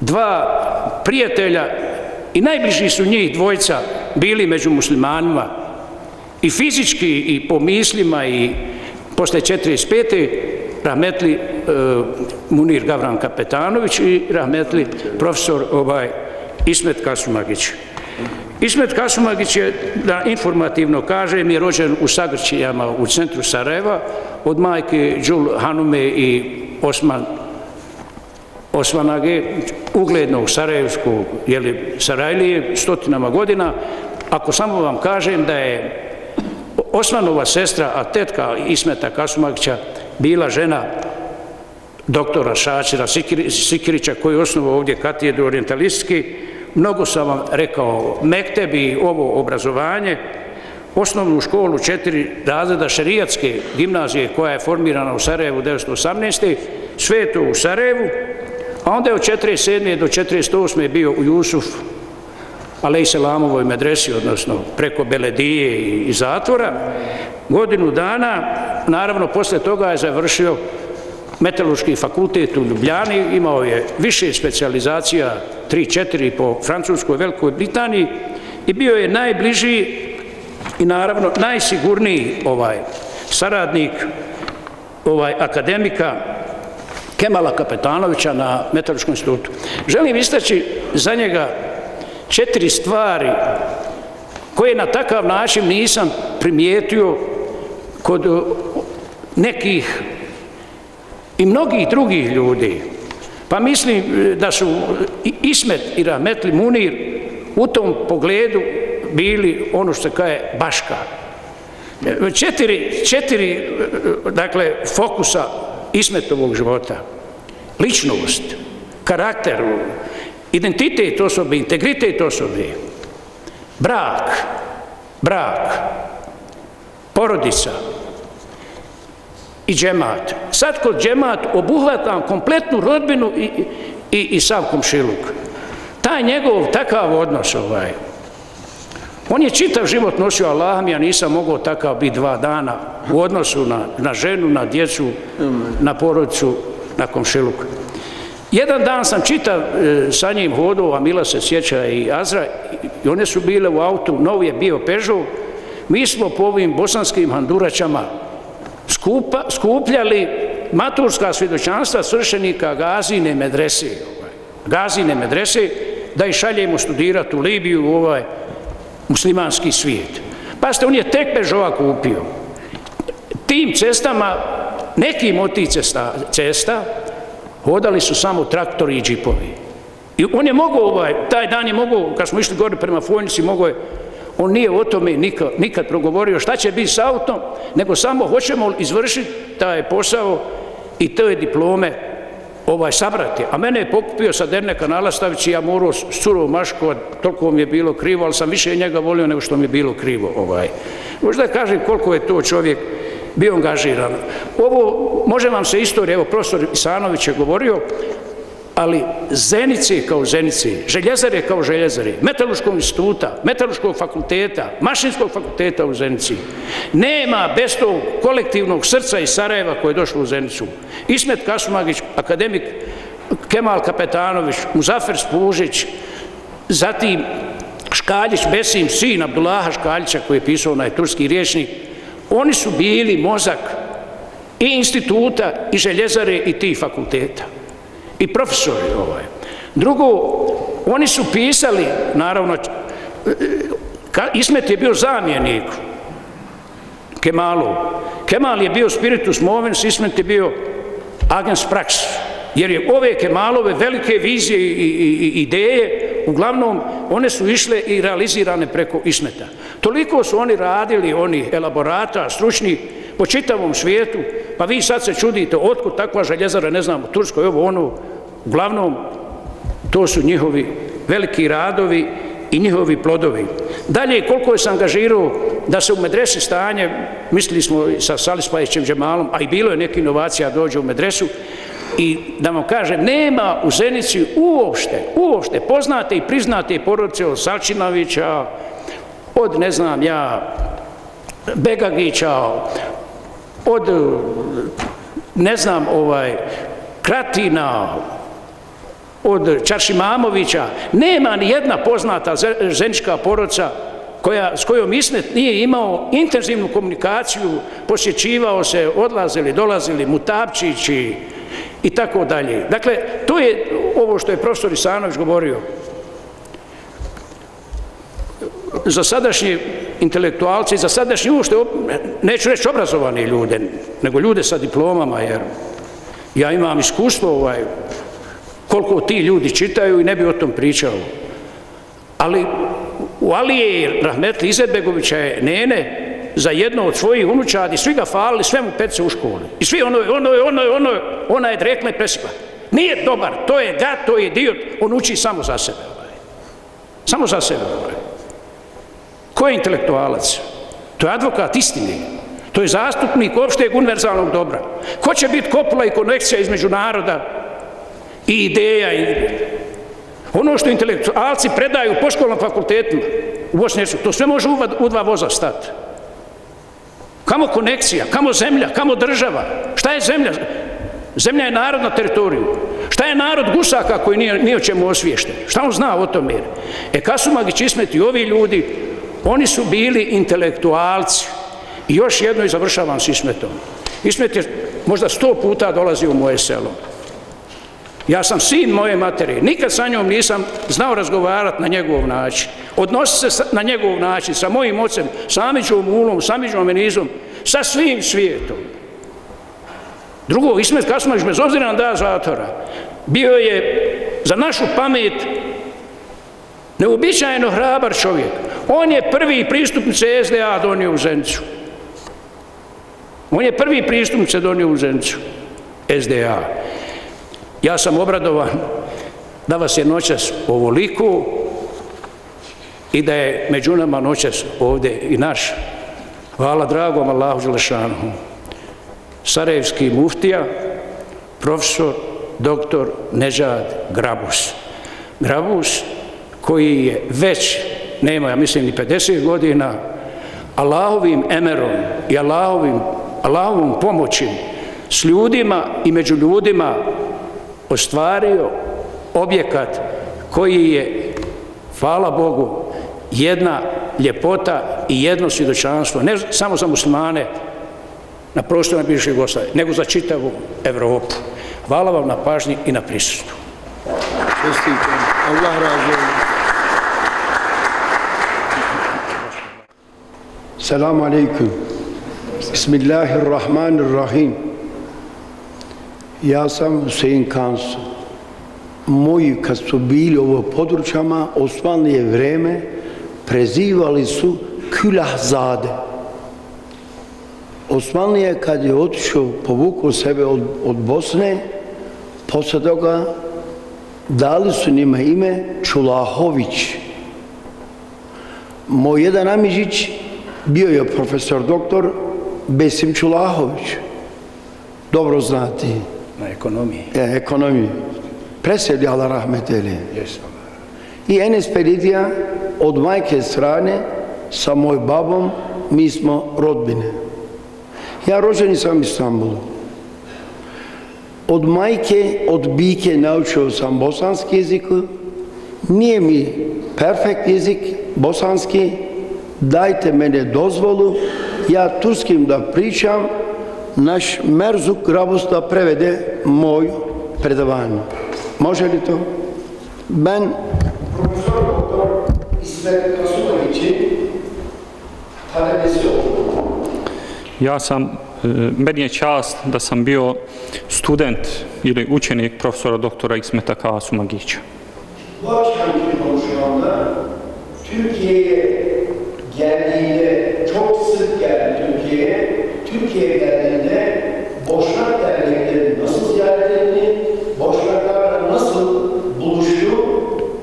dva prijatelja i najbliži su njih dvojca bili među muslimanima i fizički i po mislima i posle 45. rahmetli e, Munir Gavran Kapetanović i rahmetli profesor ovaj, Ismet Kasumagić. Ismet Kasumagić je, da informativno kažem, je rođen u Sagrćijama u centru Sarajeva od majke Đul Hanume i Osman Osmanage, uglednog Sarajevskog, jeli, Sarajlije, stotinama godina. Ako samo vam kažem da je Osmanova sestra, a tetka Ismeta Kasumagića, bila žena doktora Šačira Sikirića, koji je osnovao ovdje katedru orientalistiki. mnogo sam vam rekao, Mektebi, ovo obrazovanje, osnovnu školu četiri razreda šerijatske gimnazije koja je formirana u Sarajevu 1918. sve to u Sarajevu, a onda je od 47. do 48. bio u Jusuf, Alej Selamovoj medresi, odnosno preko Beledije i zatvora, godinu dana, naravno, posle toga je završio Metalurški fakultet u Ljubljani, imao je više specializacija, 3-4 po Francuskoj Velikoj Britaniji i bio je najbliži i naravno najsigurniji ovaj saradnik ovaj akademika Kemala Kapetanovića na Metalurškom institutu. Želim istaći za njega četiri stvari koje na takav način nisam primijetio kod nekih i mnogih drugih ljudi. Pa mislim e, da su Ismet i Rahmetli Munir u tom pogledu bili ono što se kaje baška. E, četiri, četiri e, dakle, fokusa Ismetovog života. Ličnost, karakter, identitet osobe, integritet osobe, brak, brak, porodica, i džemat. Sad kod džemat obuhvatam kompletnu rodbinu i, i, i sav komšiluk. Taj njegov takav odnos, ovaj, on je čitav život nosio Allahom, ja nisam mogao takav biti dva dana u odnosu na, na ženu, na djecu, na porodicu, na komšiluk. Jedan dan sam čitav e, sa njim hodao, a Mila se sjeća i Azra, I one su bile u autu, novi je bio Peugeot. Mi smo po ovim bosanskim handuračama skupa, skupljali maturska svjedočanstva svršenika Gazine medrese. Ovaj. Gazine medrese, da ih šaljemo studirati u Libiju, u ovaj muslimanski svijet. Pa ste, on je tek Pežova kupio. Tim cestama, nekim od tih cesta, cesta, hodali su samo traktori i džipovi. I on je mogao, ovaj, taj dan je mogao, kad smo išli gore prema Fojnici, mogao je, on nije o tome nikad, nikad progovorio šta će biti s autom, nego samo hoćemo izvršiti taj posao i te diplome ovaj sabrati. A mene je pokupio sa Derne kanala stavići ja morao s curom maškovat, toliko mi je bilo krivo, ali sam više njega volio nego što mi je bilo krivo. Ovaj. Možda kažem koliko je to čovjek bio angažiran. Ovo, može vam se istorija, evo profesor Isanović je govorio, ali Zenici kao Zenici, Željezare kao Željezare, Metaloškog instituta, Metaloškog fakulteta, Mašinskog fakulteta u Zenici, nema bez tog kolektivnog srca iz Sarajeva koje je došlo u Zenicu. Ismet Kasumagić, akademik Kemal Kapetanović, Muzafer Spužić, zatim Škaljić Besim, sin Abdullaha Škaljića koji je pisao onaj turski riječnik, oni su bili mozak i instituta, i željezare, i tih fakulteta i profesori ovaj. Drugo, oni su pisali, naravno, Ismet je bio zamjenik Kemalu. Kemal je bio spiritus movens, Ismet je bio agens praks. Jer je ove Kemalove velike vizije i, i, i ideje, uglavnom, one su išle i realizirane preko Ismeta. Toliko su oni radili, oni elaborata, stručni, po čitavom svijetu, pa vi sad se čudite, otkud takva željezara, ne znam, u Turskoj, ovo ono, uglavnom, to su njihovi veliki radovi i njihovi plodovi. Dalje, koliko je se angažirao da se u medresi stanje, mislili smo sa Salispajićem Džemalom, a i bilo je neki inovacija dođe u medresu, i da vam kažem, nema u Zenici uopšte, uopšte poznate i priznate porodice od Salčinovića, od, ne znam, ja, Begagića, od ne znam ovaj Kratina od Čaršimamovića nema ni jedna poznata ženička poroca koja, s kojom Ismet nije imao intenzivnu komunikaciju, posjećivao se, odlazili, dolazili, mutapčići i tako dalje. Dakle, to je ovo što je profesor Isanović govorio. Za sadašnje intelektualci, za sadašnje ušte, neću reći obrazovane ljude, nego ljude sa diplomama, jer ja imam iskustvo ovaj, koliko ti ljudi čitaju i ne bi o tom pričao. Ali u Alije Rahmetli Izetbegovića je Nene za jedno od svojih unučadi, svi ga falili, sve mu pece u školi. I svi ono je, ono je, ono je, ono je, ona je drekla i presipa. Nije dobar, to je da, to je idiot, on uči samo za sebe. Ovaj. Samo za sebe. Ovaj. Ko je intelektualac? To je advokat istine. To je zastupnik opšteg univerzalnog dobra. Ko će biti kopula i konekcija između naroda i ideja? I... Ono što intelektualci predaju po školnom fakultetima u Bosni to sve može u dva voza stati. Kamo konekcija? Kamo zemlja? Kamo država? Šta je zemlja? Zemlja je narod na teritoriju. Šta je narod gusaka koji nije, nije o čemu osviješten? Šta on zna o tome? E, Kasumagić Ismet ovi ljudi Oni su bili intelektualci. I još jedno i završavam s Ismetom. Ismet je možda sto puta dolazio u moje selo. Ja sam sin moje materije. Nikad sa njom nisam znao razgovarati na njegov način. Odnosi se na njegov način, sa mojim ocem, samiđom ulom, samiđom menizom, sa svim svijetom. Drugo, Ismet Kasmanić, bez obzira na da zatvora, bio je za našu pamet neobičajeno hrabar čovjek. On je prvi pristupnice SDA donio u Zenicu. On je prvi pristupnice donio u Zenicu. SDA. Ja sam obradovan da vas je noćas ovoliko i da je među nama noćas ovdje i naš. Hvala dragom Allahu Đelešanu. Sarajevski muftija, profesor, doktor Nežad Grabus. Grabus koji je već nema, ja mislim, ni 50 godina, Allahovim emerom i Allahovim, Allahovom pomoći s ljudima i među ljudima ostvario objekat koji je, hvala Bogu, jedna ljepota i jedno svjedočanstvo, ne samo za muslimane na prostorima bivše Jugoslavije, nego za čitavu Evropu. Hvala vam na pažnji i na prisustvu. Čestitam. Allah razum. Selamu alaikum. Bismillahirrahmanirrahim. Ja sam Hüseyin Kansu. Moji kad su bili ovo područjama, Osmanlije vreme, prezivali su Külahzade. Osmanlije kad je otišao, povukao sebe od, od Bosne, posle toga dali su njima ime Čulahović. Moj jedan Amižić bio je profesor doktor Besim Čulahović. Dobro znati. Na ekonomiji. E, ekonomiji. Presedi Allah rahmeteli. Jesam. I Enes Peridija od majke strane sa moj babom mi smo rodbine. Ja rođeni sam u Istanbulu. Od majke, od bike naučio sam bosanski jezik. Nije mi perfekt jezik, bosanski. Dajte mene dozvolu, ja turskim da pričam, naš Merzuk Rabus da prevede moj predavanje. Može li to? Ben, profesor doktor İsmet Kasumović'i talebesi oldum. Ja sam, e, meni je čast da sam bio student ili učenik profesora doktora Ismeta Kasu Magića. Bu akşamki konuşmamda Türkiye'ye Türkiye'ye, geldiğinde Boşnak dernekleri nasıl ziyaret etti, Boşnaklarla nasıl buluştu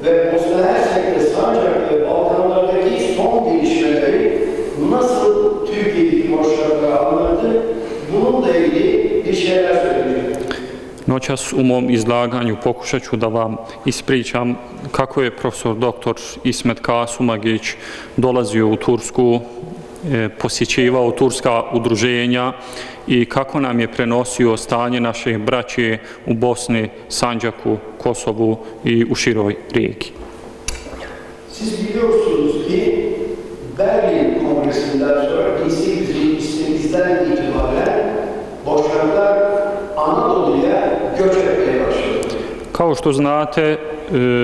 ve Bosna Hersek'te Sancak ve Balkanlardaki son gelişmeleri nasıl Türkiye'deki Boşnaklara anlattı, bununla ilgili bir şeyler. Noćas u mom izlaganju pokušat ću da vam ispričam kako je profesor doktor Ismet Kasumagić dolazio u Tursku, E, posjećivao turska udruženja i kako nam je prenosio stanje naših braće u Bosni, Sanđaku, Kosovu i u široj rijeki. Siz biliyorsunuz ki Berlin Kongresi'nden sonra 1878'den itibaren Boşnaklar Anadolu'ya göç etmeye başladı. Kao što znate,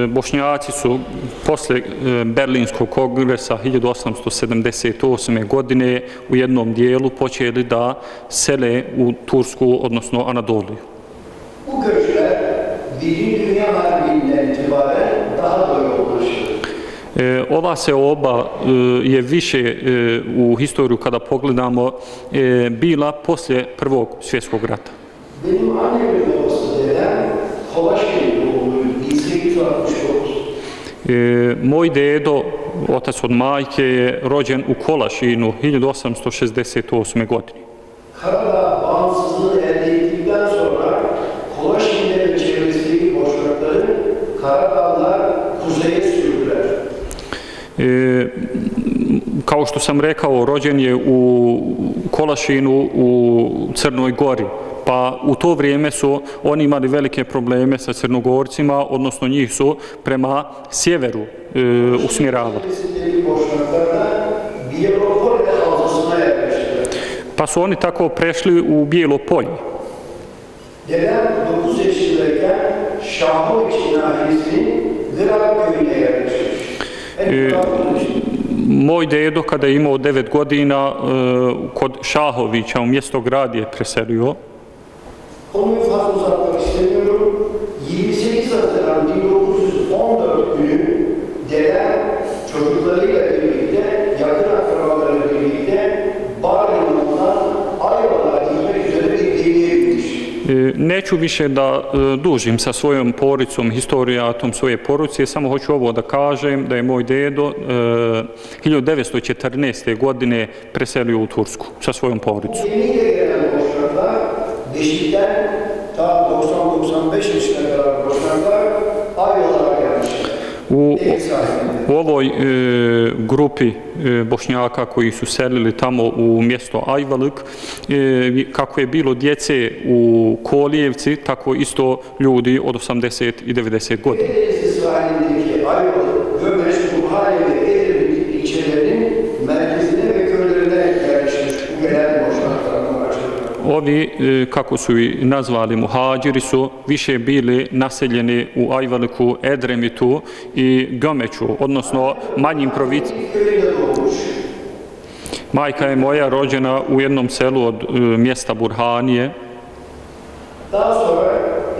Bošnjaci su posle e, Berlinskog kongresa 1878. godine u jednom dijelu počeli da sele u Tursku, odnosno Anadoliju. Bu göçler Birinci Dünya Harbi'nden itibaren daha da yoğunlaştı. E, ova se oba e, je više e, u historiju kada pogledamo e, bila poslije Prvog svjetskog rata. Benim annemin babası dedem Kolaşin doğumluydu 1869. E, moj dedo, otac od majke, je rođen u Kolašinu 1868. godine. Karadağ bağımsızlığı elde ettikten sonra Kolaşin'de ve çevresindeki boşlukları Karadağlar kuzeye sürdüler. E, kao što sam rekao, rođen je u Kolašinu u Crnoj Gori, pa u to vrijeme su oni imali velike probleme sa crnogorcima, odnosno njih su prema sjeveru e, usmjeravali. Pa su oni tako prešli u Bijelo polje. Dedem 9 yaşındayken Şahoviç nahiyesinin Grak köyüne yerleşmiş. En Moj dedo kada je imao 9 godina e, kod Šahovića u mjesto grad je preselio. Kome je fazu istemiyorum. Neću više da e, dužim sa svojom poricom, historijatom svoje porucije, samo hoću ovo da kažem da je moj dedo e, 1914. godine preselio u Tursku sa svojom poricom. Gemiyle gelen boşnaklar Beşik'ten ta 90-95 yaşına kadar boşnaklar Ayvalık'a gelmişler. U, u ovoj e, grupi e, bošnjaka koji su selili tamo u mjesto Ajvaluk, e, kako je bilo djece u Kolijevci, tako isto ljudi od 80 i 90 godina. Deniz Burhaniye ve Edirne'nin merkezine ve köylerine yerleşmiş bu gelen boşnakların araçları. Ovi, e, kako su i nazvali muhađiri, su više bili naseljeni u Ajvaliku, Edremitu i Gomeću, odnosno manjim provincima. Majka je moja rođena u jednom selu od e, mjesta Burhanije. Daha sonra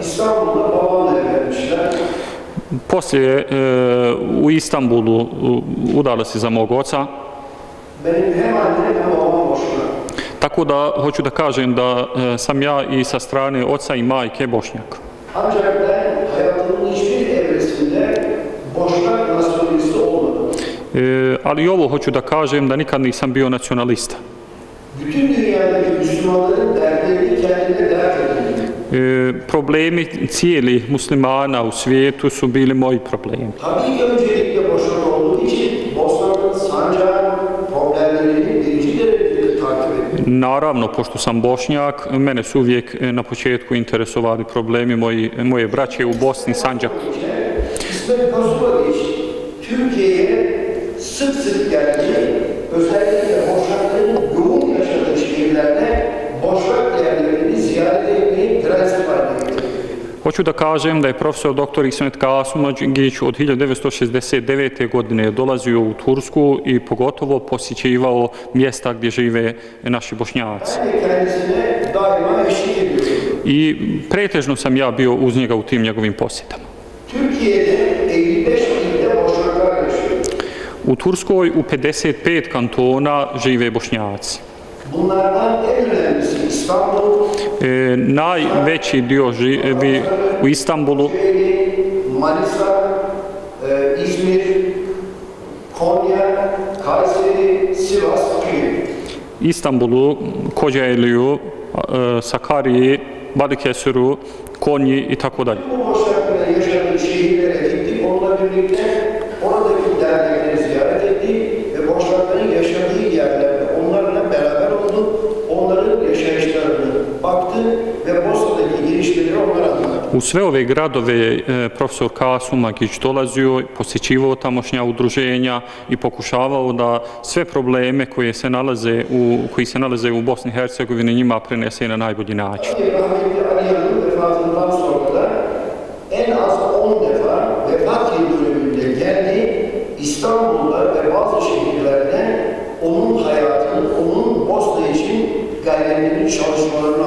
İstanbul'da babamla evlenmişler. Poslije e, u Istanbulu udala se za mog oca. Benim hem annem babam. Tako da hoću da kažem da e, sam ja i sa strane oca i majke Bošnjak. Ancak ben hayatımın hiçbir evresinde boşnak nasyonalisti olmadım. E, ali i ovo hoću da kažem da nikad nisam bio nacionalista. Bütün dünyadaki Müslümanların dertlerini kendine dert edindim. E, problemi cijeli muslimana u svijetu su bili moji problemi. Tabii ki öncelikle Naravno, pošto sam bošnjak, mene su uvijek e, na početku interesovali problemi moji, moje braće u Bosni, Sanđaku. İsmet Kasubagiç Türkiye'ye sık sık geldi. Özellikle boşnakların Hoću da kažem da je profesor dr. Ismet Kasumagić od 1969. godine dolazio u Tursku i pogotovo posjećivao mjesta gdje žive naši bošnjaci. I pretežno sam ja bio uz njega u tim njegovim posjetama. 55. U Turskoj u 55 kantona žive bošnjaci. Bunlardan en E, najveći dio živi u Istanbulu, Manisa, e, İzmir, Konya, Kayseri, Sivas. Istanbulu, Kocaeli'yu, e, Sakarya'yı, Balıkesir'u, Konyi i tako dalje. Bu boşlukların yaşadığı şehirlere gittik. Onunla birlikte U sve ove gradove e, profesor Kasumagić dolazio, posjećivao tamošnja udruženja i pokušavao da sve probleme koje se nalaze u, koji se nalaze u Bosni i Hercegovini njima prenese na najbolji način. Rahmetli Aliyan'ın vefatından sonra en az 10 defa vefat yıl dönümünde geldi. İstanbul'da ve bazı şehirlerde onun hayatını, onun Bosna için gayretlerini, çalışmalarını.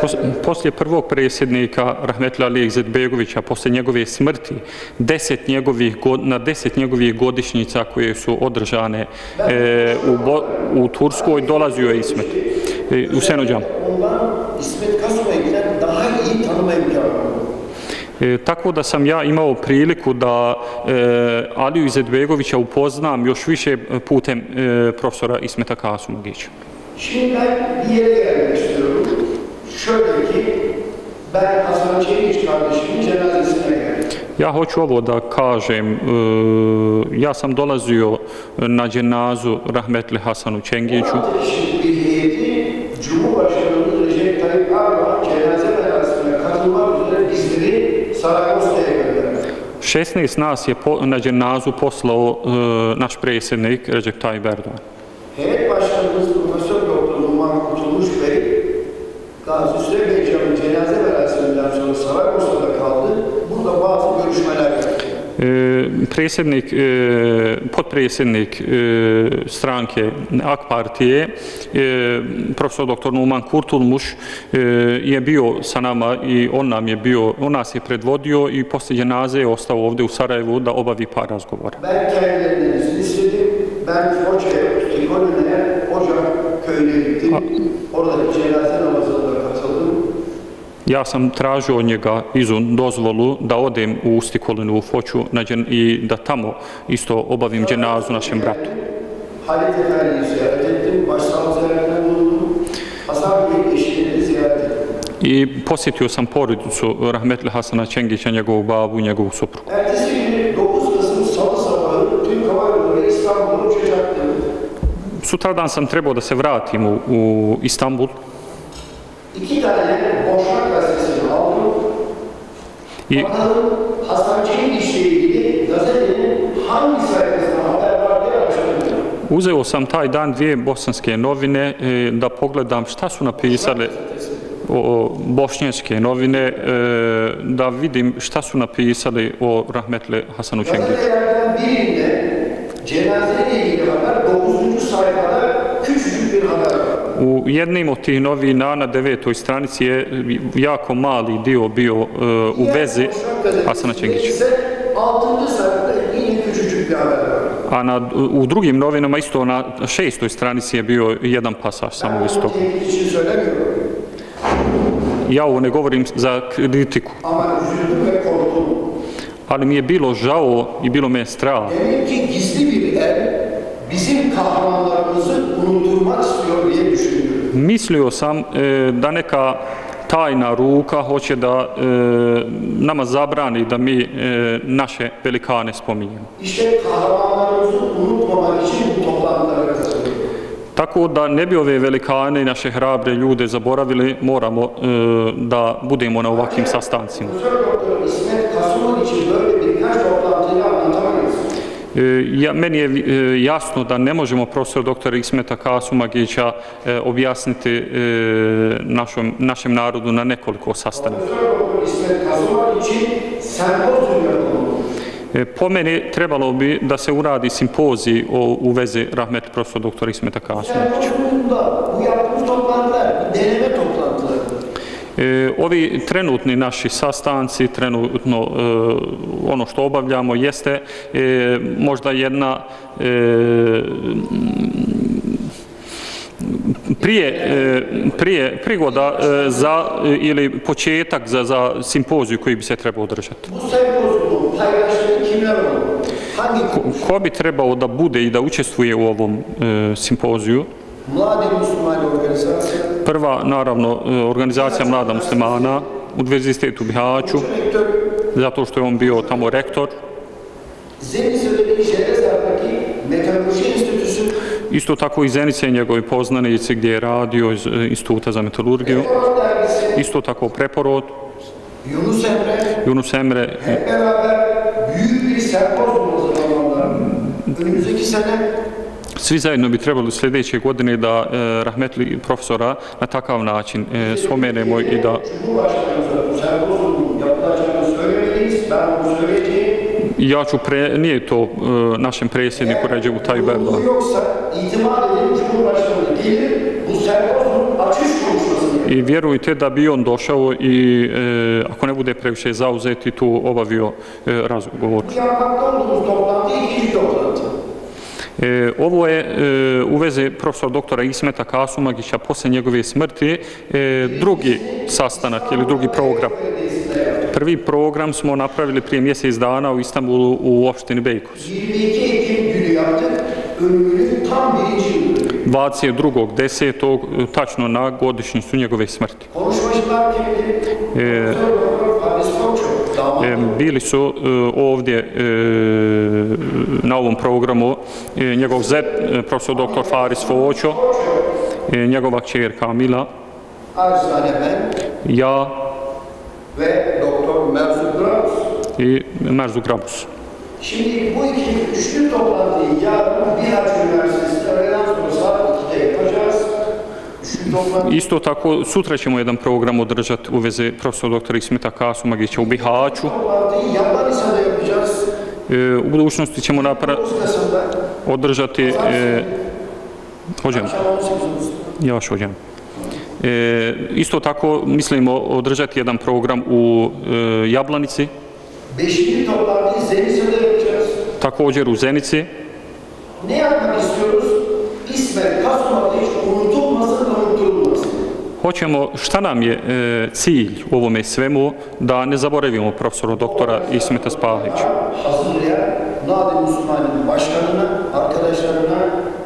Pos, poslije prvog predsjednika Rahmetla Alijeg Izetbegovića, poslije njegove smrti, deset njegovih, na deset njegovih godišnjica koje su održane e, u, Bo, u Turskoj, dolazio je Ismet e, u Senođam. Ondan İsmet Kasumay'dan daha iyi tanıma imkanı. E, tako da sam ja imao priliku da e, Aliju Izetbegovića upoznam još više putem e, profesora Ismeta Kasumagića. Şimdi ben bir yere gelmek istiyorum. Şöyle ki ben Hasan Çeyiç kardeşimin cenazesine geldim. Ja hoću ovo da kažem, e, ja sam dolazio na dženazu Rahmetli Hasanu Čengiću. Altı kişilik bir heyeti Cumhurbaşkanı Recep Tayyip Erdoğan cenaze merasimine katılmak üzere bizleri Saraybosna'ya gönderdi. 16 nas je po, na dženazu poslao e, naš predsjednik Recep Tayyip Erdoğan. Heyet Başkanımız Profesör Doktor Numan Kurtulmuş Bey, Süleyman Beycan'ın cenaze merasiminden sonra Saraybosna'da kaldı. Burada bazı görüşmeler yaptı. E, predsjednik, e, potpredsjednik e, stranke AK partije, e, profesor dr. Numan Kurtulmuş e, je bio sa nama i on nam je bio, on nas je predvodio i poslije dženaze je ostao ovdje u Sarajevu da obavi par razgovora. Ben kendilerinden izin istedim. Ben Foça'ya, Ja sam tražio od njega izun, dozvolu da odem u Ustikolinu u Foću i da tamo isto obavim dženazu našem bratu. Halit Efendi'yi ziyaret ettim. Başsağlığı ziyaretinde bulundum. Hasan Bey eşini ziyaret ettim. I posjetio sam porodicu Rahmetli Hasana Čengića, njegovu babu i njegovu suprugu. Ertesi günü 9 Kasım Salı sabahı Türk Hava Yolları İstanbul'a uçacaktım. Sutradan sam trebao da se vratim u, u Istanbul. İki tane I Bakalım Hasan Çelik işle ilgili gazetenin hangi sayfasında haber var diye araştırdım. Uzeo sam taj dan dvije bosanske novine e, da pogledam šta su napisale o bošnjanske novine, e, da vidim šta su napisali o Rahmetle Hasanu Čengiću. Gazetelerden birinde cenazeyle ilgili haber 9. sayfada küçücük bir haber var. U jednim od tih novina na devetoj stranici je jako mali dio bio e, u vezi Hasana Čengića. ise 6. sayfada yine küçücük bir haber var. A na, u drugim novinama isto na šestoj stranici je bio jedan pasaž samo iz toga. için söylemiyorum. Ja ovo ne govorim za kritiku, ali mi je bilo žao i bilo me je strah. Demek ki gizli bir el bizim kahramanlarımızı unutturmak istiyor. Mislio sam e, da neka tajna ruka hoće da e, nama zabrani da mi e, naše velikane spominjemo. İşte kahramanlarımızı unutmamak için bu toplantılara katılıyorum. Tako da ne bi ove velikane i naše hrabre ljude zaboravili, moramo e, da budemo na ovakvim sastancima. Doktor İsmet Kasuman için böyle birkaç toplantıyı anlatamayız. E, Ja, meni je e, jasno da ne možemo profesor doktora Ismeta Kasumagića e, objasniti e, našom, našem narodu na nekoliko sastanaka. İsmet sempozyum. E, Po meni trebalo bi da se uradi simpozij o, u vezi rahmet profesor doktor Ismeta Kasumagića. Bu yaptığımız toplantılar bir deneme. E, ovi trenutni naši sastanci, trenutno e, ono što obavljamo jeste e, možda jedna e, prije, e, prije prigoda e, za e, ili početak za, za simpoziju koji bi se trebao održati. Bu? Ko bi trebao da bude i da učestvuje u ovom e, simpoziju? Mladi muslimani organizacija, Prva, naravno, e, organizacija Mlada muslimana, Univerzitet u Bihaću, rektör, zato što je on bio tamo rektor. Isto tako i Zenice i njegovi poznanici gdje je radio iz e, Instituta za metalurgiju. Isto tako Preporod, Yunus Emre, Yunus Emre. hep beraber büyük bir sempozyum hazırlamalılar. Önümüzdeki sene Svi zajedno bi trebali sljedeće godine da e, rahmetli profesora na takav način e, spomenemo i da ja ću pre, nije to e, našem predsjedniku Ređevu Tayyip Bu Erdoğan. yoksa itimat Cumhurbaşkanı bu açış. I vjerujte da bi on došao i e, ako ne bude previše zauzeti tu obavio e, razgovor. Yapmakta olduğumuz toplantı ikinci toplantı. E, ovo je e, u veze profesora doktora Ismeta Kasumagića posle njegove smrti e, drugi sastanak ili drugi program. Prvi program smo napravili prije mjesec dana u Istanbulu u opštini Beykoz. 22 22.10. tačno na godišnjicu njegove smrti. E, E, bili su ovdje na ovom programu njegov zet, profesor doktor Faris Fočo, njegova čerka Mila, ja ve Doktor Merzut Grabus i Merzu Grabus. Şimdi bu iki üçlü toplantıyı yarın Bihaç Üniversitesi'nde öğleden Isto tako, sutra ćemo jedan program održati u vezi profesora doktora Ismeta Kasumagića u Bihaću. E, u budućnosti ćemo napra 9 Kasım'da održati, e, hođem, akşam 18.30'da. ja vaš hođem. E, isto tako mislimo održati jedan program u e, Jablanici, Beşinci toplantıyı Zenice'de yapacağız. također u Zenici. Ne yapmak istiyoruz? İsmet Kasımalı Hoćemo, šta nam je e, cilj u ovome svemu, da ne zaboravimo profesora doktora Ismeta Spahića. Hazırlayan Nadim Müslüman'ın başkanına, arkadaşlarına,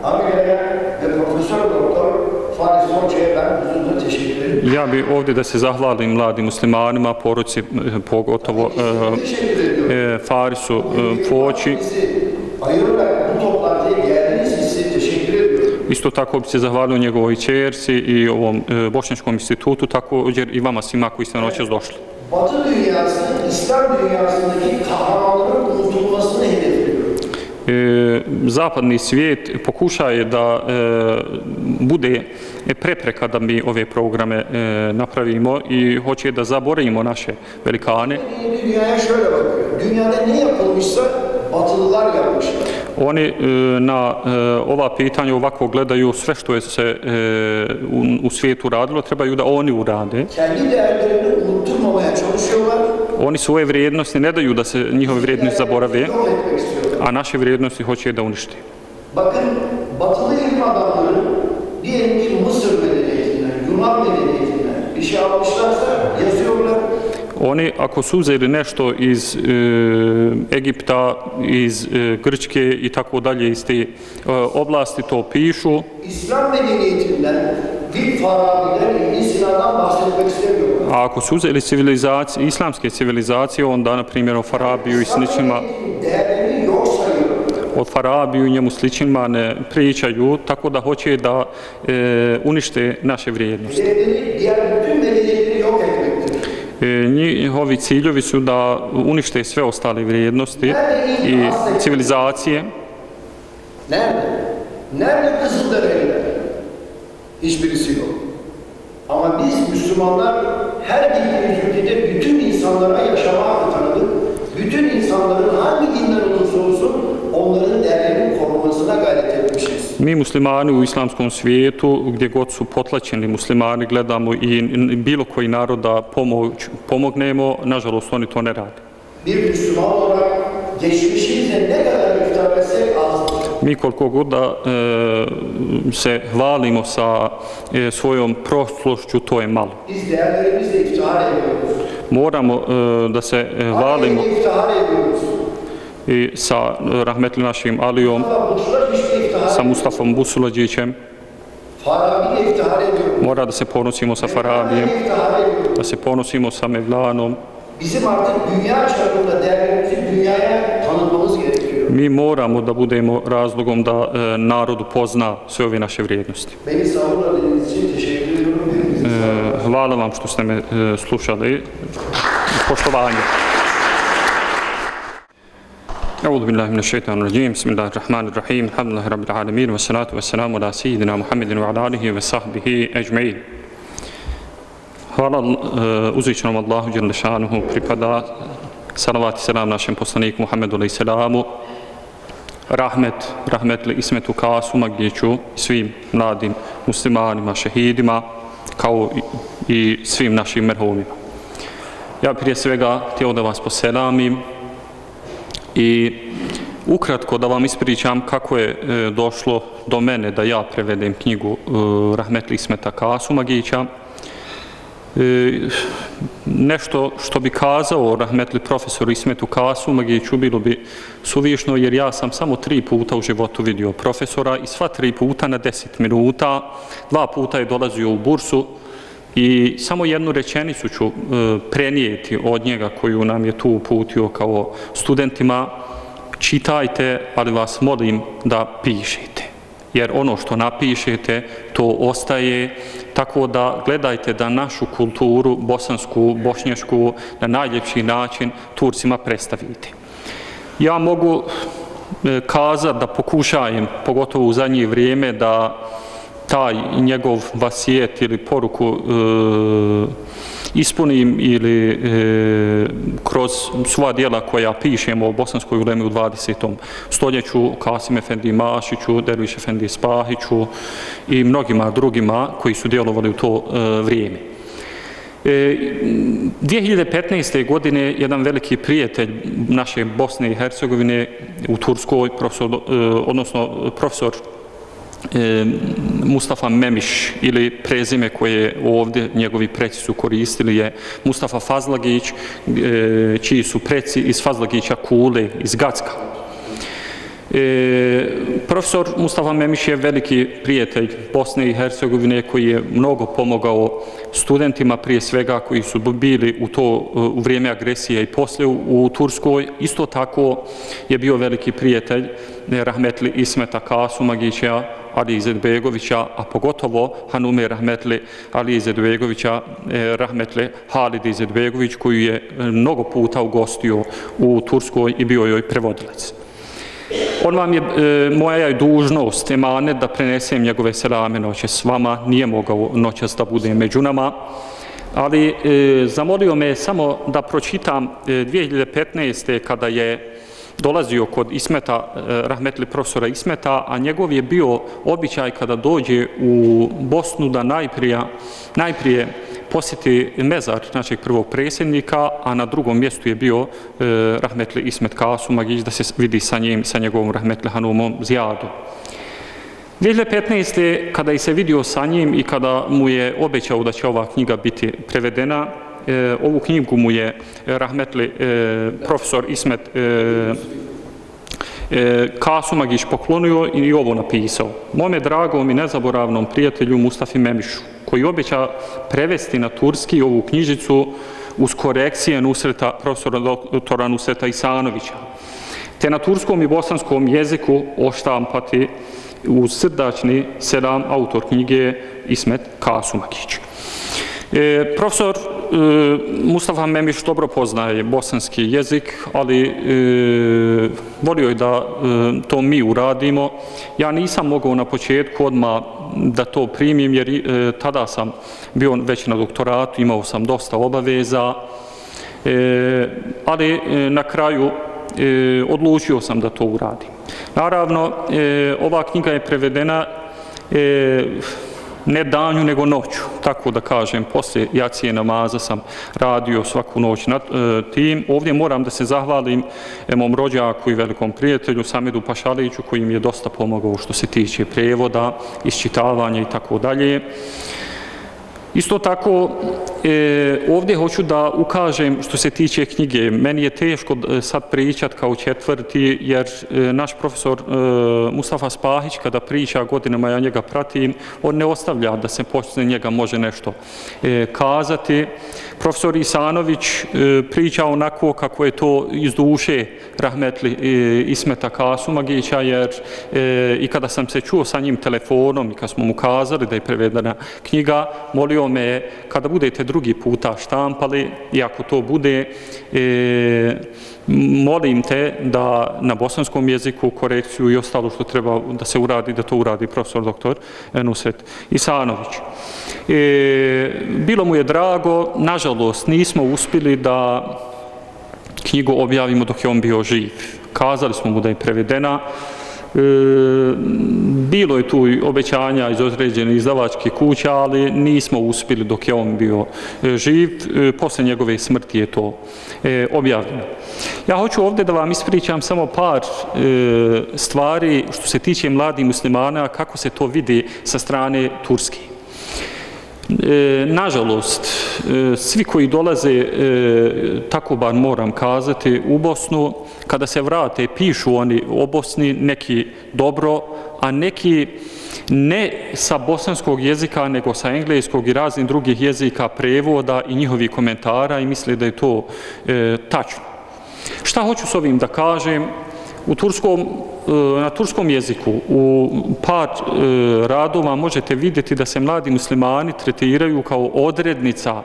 Amerika'ya ve Profesör Doktor Faris Hoça'ya ben huzurunda teşekkür ederim. Ja bi ovdje da se zahvalim mladim muslimanima, poruci, e, pogotovo e, e, Farisu e, Foći. Bizi ayırarak bu toplantıya Isto tako bi se zahvalio njegovoj čerci i ovom e, Bošnjačkom institutu, također i vama svima koji ste noćas došli. Batı dünyasının İslam dünyasındaki kahramanların unutulmasını hedefliyorum. e, zapadni svijet pokušaje da e, bude prepreka da mi ove programe e, napravimo i hoće da zaboravimo naše velikane. Dünyaya şöyle bakıyor. Dünyada ne yapılmışsa. Oni e, na e, ova pitanja ovako gledaju sve što je se e, u, svijetu radilo, trebaju da oni urade. Kendi değerlerini unutturmamaya çalışıyorlar. Oni svoje vrijednosti ne daju da se njihove vrijednosti zaborave, a naše vrijednosti hoće da uništi. Bakın batılı ilim adamları diyelim ki Mısır medeniyetinden, Yunan medeniyetinden bir şey almışlarsa. Oni, ako su uzeli nešto iz e, Egipta, iz e, Grčke i tako dalje, iz te e, oblasti, to pišu. İslam medeniyetinden bir Farabi'den, İbn Sina'dan bahsetmek istemiyorlar. A ako su uzeli civilizacije, islamske civilizacije, onda, na primjer, o Farabiju i sličnima, sayıyorlar. o Farabiju i njemu sličnima ne pričaju, tako da hoće da e, unište naše vrijednosti. Diğer bütün medeniyetleri yok njihovi ciljovi su da unište sve ostale vrijednosti i civilizacije. Nerede? Nerede Kızılderililer? Hiçbirisi yok. Ama biz Müslümanlar her gittiğimiz ülkede bütün insanlara yaşama hakkı tanıdık. Bütün insanların hangi dinden olursa olsun onların etmişiz. Mi muslimani u islamskom svijetu, gdje god su potlačeni muslimani, gledamo i bilo koji narod da pomoć, pomognemo, nažalost oni to ne rade. Bir Müslüman olarak geçmişimize ne kadar iftihar etsek azdır. Mi koliko god da e, se hvalimo sa e, svojom prošlošću, to je malo. Biz değerlerimizle iftihar ediyoruz. Moramo e, da se e, hvalimo Aileyle iftihar ediyoruz i sa e, rahmetli našim Alijom, sa. Mustafom Busulađićem, mora da se ponosimo sa Farabijem, da se ponosimo sa Mevlanom. Bizim artık dünya çapında değerlerimizi dünyaya tanıtmamız gerekiyor. Mi moramo da budemo razlogom da e, narodu pozna sve ove naše vrijednosti. Beni için teşekkür ediyorum. E, hvala vam što ste me e, slušali. Poštovanje. أعوذ بالله من الشيطان الرجيم بسم الله الرحمن الرحيم الحمد لله رب العالمين والصلاة والسلام على سيدنا محمد وعلى آله وصحبه أجمعين Hvala uh, uzvičenom Allahu Đerlešanuhu pripada salavat i selam našem poslaniku Muhammedu alaih selamu rahmet, rahmetli Ismetu Kasu Magiću i svim mladim muslimanima, šehidima kao i, i svim našim merhumima. Ja prije svega htio da vas poselamim i ukratko da vam ispričam kako je e, došlo do mene da ja prevedem knjigu e, Rahmetli Smeta Kasu Magića. E, nešto što bi kazao rahmetli profesor Ismetu Kasu Magiću bilo bi suvišno jer ja sam samo tri puta u životu vidio profesora i sva tri puta na deset minuta, dva puta je dolazio u bursu i samo jednu rečenicu ću e, prenijeti od njega koju nam je tu uputio kao studentima. Čitajte, ali vas molim da pišete. Jer ono što napišete to ostaje. Tako da gledajte da našu kulturu bosansku, bošnjašku na najljepši način Turcima predstavite. Ja mogu e, kazati da pokušajem, pogotovo u zadnje vrijeme, da taj njegov vasijet ili poruku e, ispunim ili e, kroz sva dijela koja pišemo o bosanskoj ulemi u 20. stoljeću, Kasim Efendi Mašiću, Derviš Efendi Spahiću i mnogima drugima koji su djelovali u to e, vrijeme. E, 2015. godine jedan veliki prijatelj naše Bosne i Hercegovine u Turskoj, profesor, e, odnosno profesor e, Mustafa Memiš ili prezime koje ovdje njegovi preci su koristili je Mustafa Fazlagić, e, čiji su preci iz Fazlagića Kule, iz Gacka. E, profesor Mustafa Memiš je veliki prijatelj Bosne i Hercegovine koji je mnogo pomogao studentima prije svega koji su bili u to e, u vrijeme agresije i poslije u, u Turskoj. Isto tako je bio veliki prijatelj e, Rahmetli Ismeta Kasumagića, Ali Izetbegovića, a pogotovo Hanume Rahmetli Ali Izetbegovića, eh, Rahmetli Halid Izetbegović, koju je e, mnogo puta ugostio u Turskoj i bio joj prevodilac. On vam je, e, moja je dužnost, emanet, da prenesem njegove selame noće s vama, nije mogao noćas da bude među nama, ali e, zamolio me samo da pročitam e, 2015. kada je dolazio kod Ismeta, eh, rahmetli profesora Ismeta, a njegov je bio običaj kada dođe u Bosnu da najprije, najprije posjeti mezar našeg prvog predsjednika, a na drugom mjestu je bio e, rahmetli Ismet Kasumagić da se vidi sa njim, sa njegovom rahmetli Hanumom Zijadu. 2015. kada je se vidio sa njim i kada mu je obećao da će ova knjiga biti prevedena, e, ovu knjigu mu je eh, rahmetli e, profesor Ismet e, e, poklonio i ovo napisao. Mome dragom i nezaboravnom prijatelju Mustafi Memišu, koji obeća prevesti na turski ovu knjižicu uz korekcije Nusreta, profesora doktora Nusreta Isanovića, te na turskom i bosanskom jeziku oštampati u srdačni sedam autor knjige Ismet Kasumagić. E, profesor E, Mustafa Memiš dobro poznaje bosanski jezik, ali e, volio je da e, to mi uradimo. Ja nisam mogao na početku odmah da to primim, jer e, tada sam bio već na doktoratu, imao sam dosta obaveza, e, ali e, na kraju odlučio sam da to uradim. Naravno, ova knjiga je prevedena e, ne danju, nego noću, tako da kažem, poslije jacije namaza sam radio svaku noć na e, tim. Ovdje moram da se zahvalim e, mom rođaku i velikom prijatelju Samedu Pašaliću, koji mi je dosta pomogao što se tiče prevoda, isčitavanja i tako dalje. Isto tako, e, ovdje hoću da ukažem što se tiče knjige. Meni je teško e, sad pričat kao četvrti, jer e, naš profesor e, Mustafa Spahić, kada priča godinama, ja njega pratim, on ne ostavlja da se počne njega može nešto e, kazati. Profesor Isanović e, priča onako kako je to iz duše rahmetli e, Ismeta Kasumagića, jer e, i kada sam se čuo sa njim telefonom i kad smo mu kazali da je prevedena knjiga, molio me kada budete drugi puta štampali i ako to bude, e, molim te da na bosanskom jeziku korekciju i ostalo što treba da se uradi, da to uradi profesor doktor Nusret Isanović. E, bilo mu je drago, nažalost nismo uspili da knjigu objavimo dok je on bio živ. Kazali smo mu da je prevedena, E, bilo je tu obećanja iz određene izdavačke kuća, ali nismo uspili dok je on bio e, živ. E, Posle njegove smrti je to objavljeno. Ja hoću ovdje da vam ispričam samo par stvari što se tiče mladih muslimana, kako se to vidi sa strane Turske. E, nažalost, e, svi koji dolaze, e, tako bar moram kazati, u Bosnu, kada se vrate, pišu oni o Bosni neki dobro, a neki ne sa bosanskog jezika, nego sa engleskog i raznih drugih jezika prevoda i njihovih komentara i misle da je to e, tačno. Šta hoću s ovim da kažem? U turskom, e, na turskom jeziku u par e, radova možete vidjeti da se mladi muslimani tretiraju kao odrednica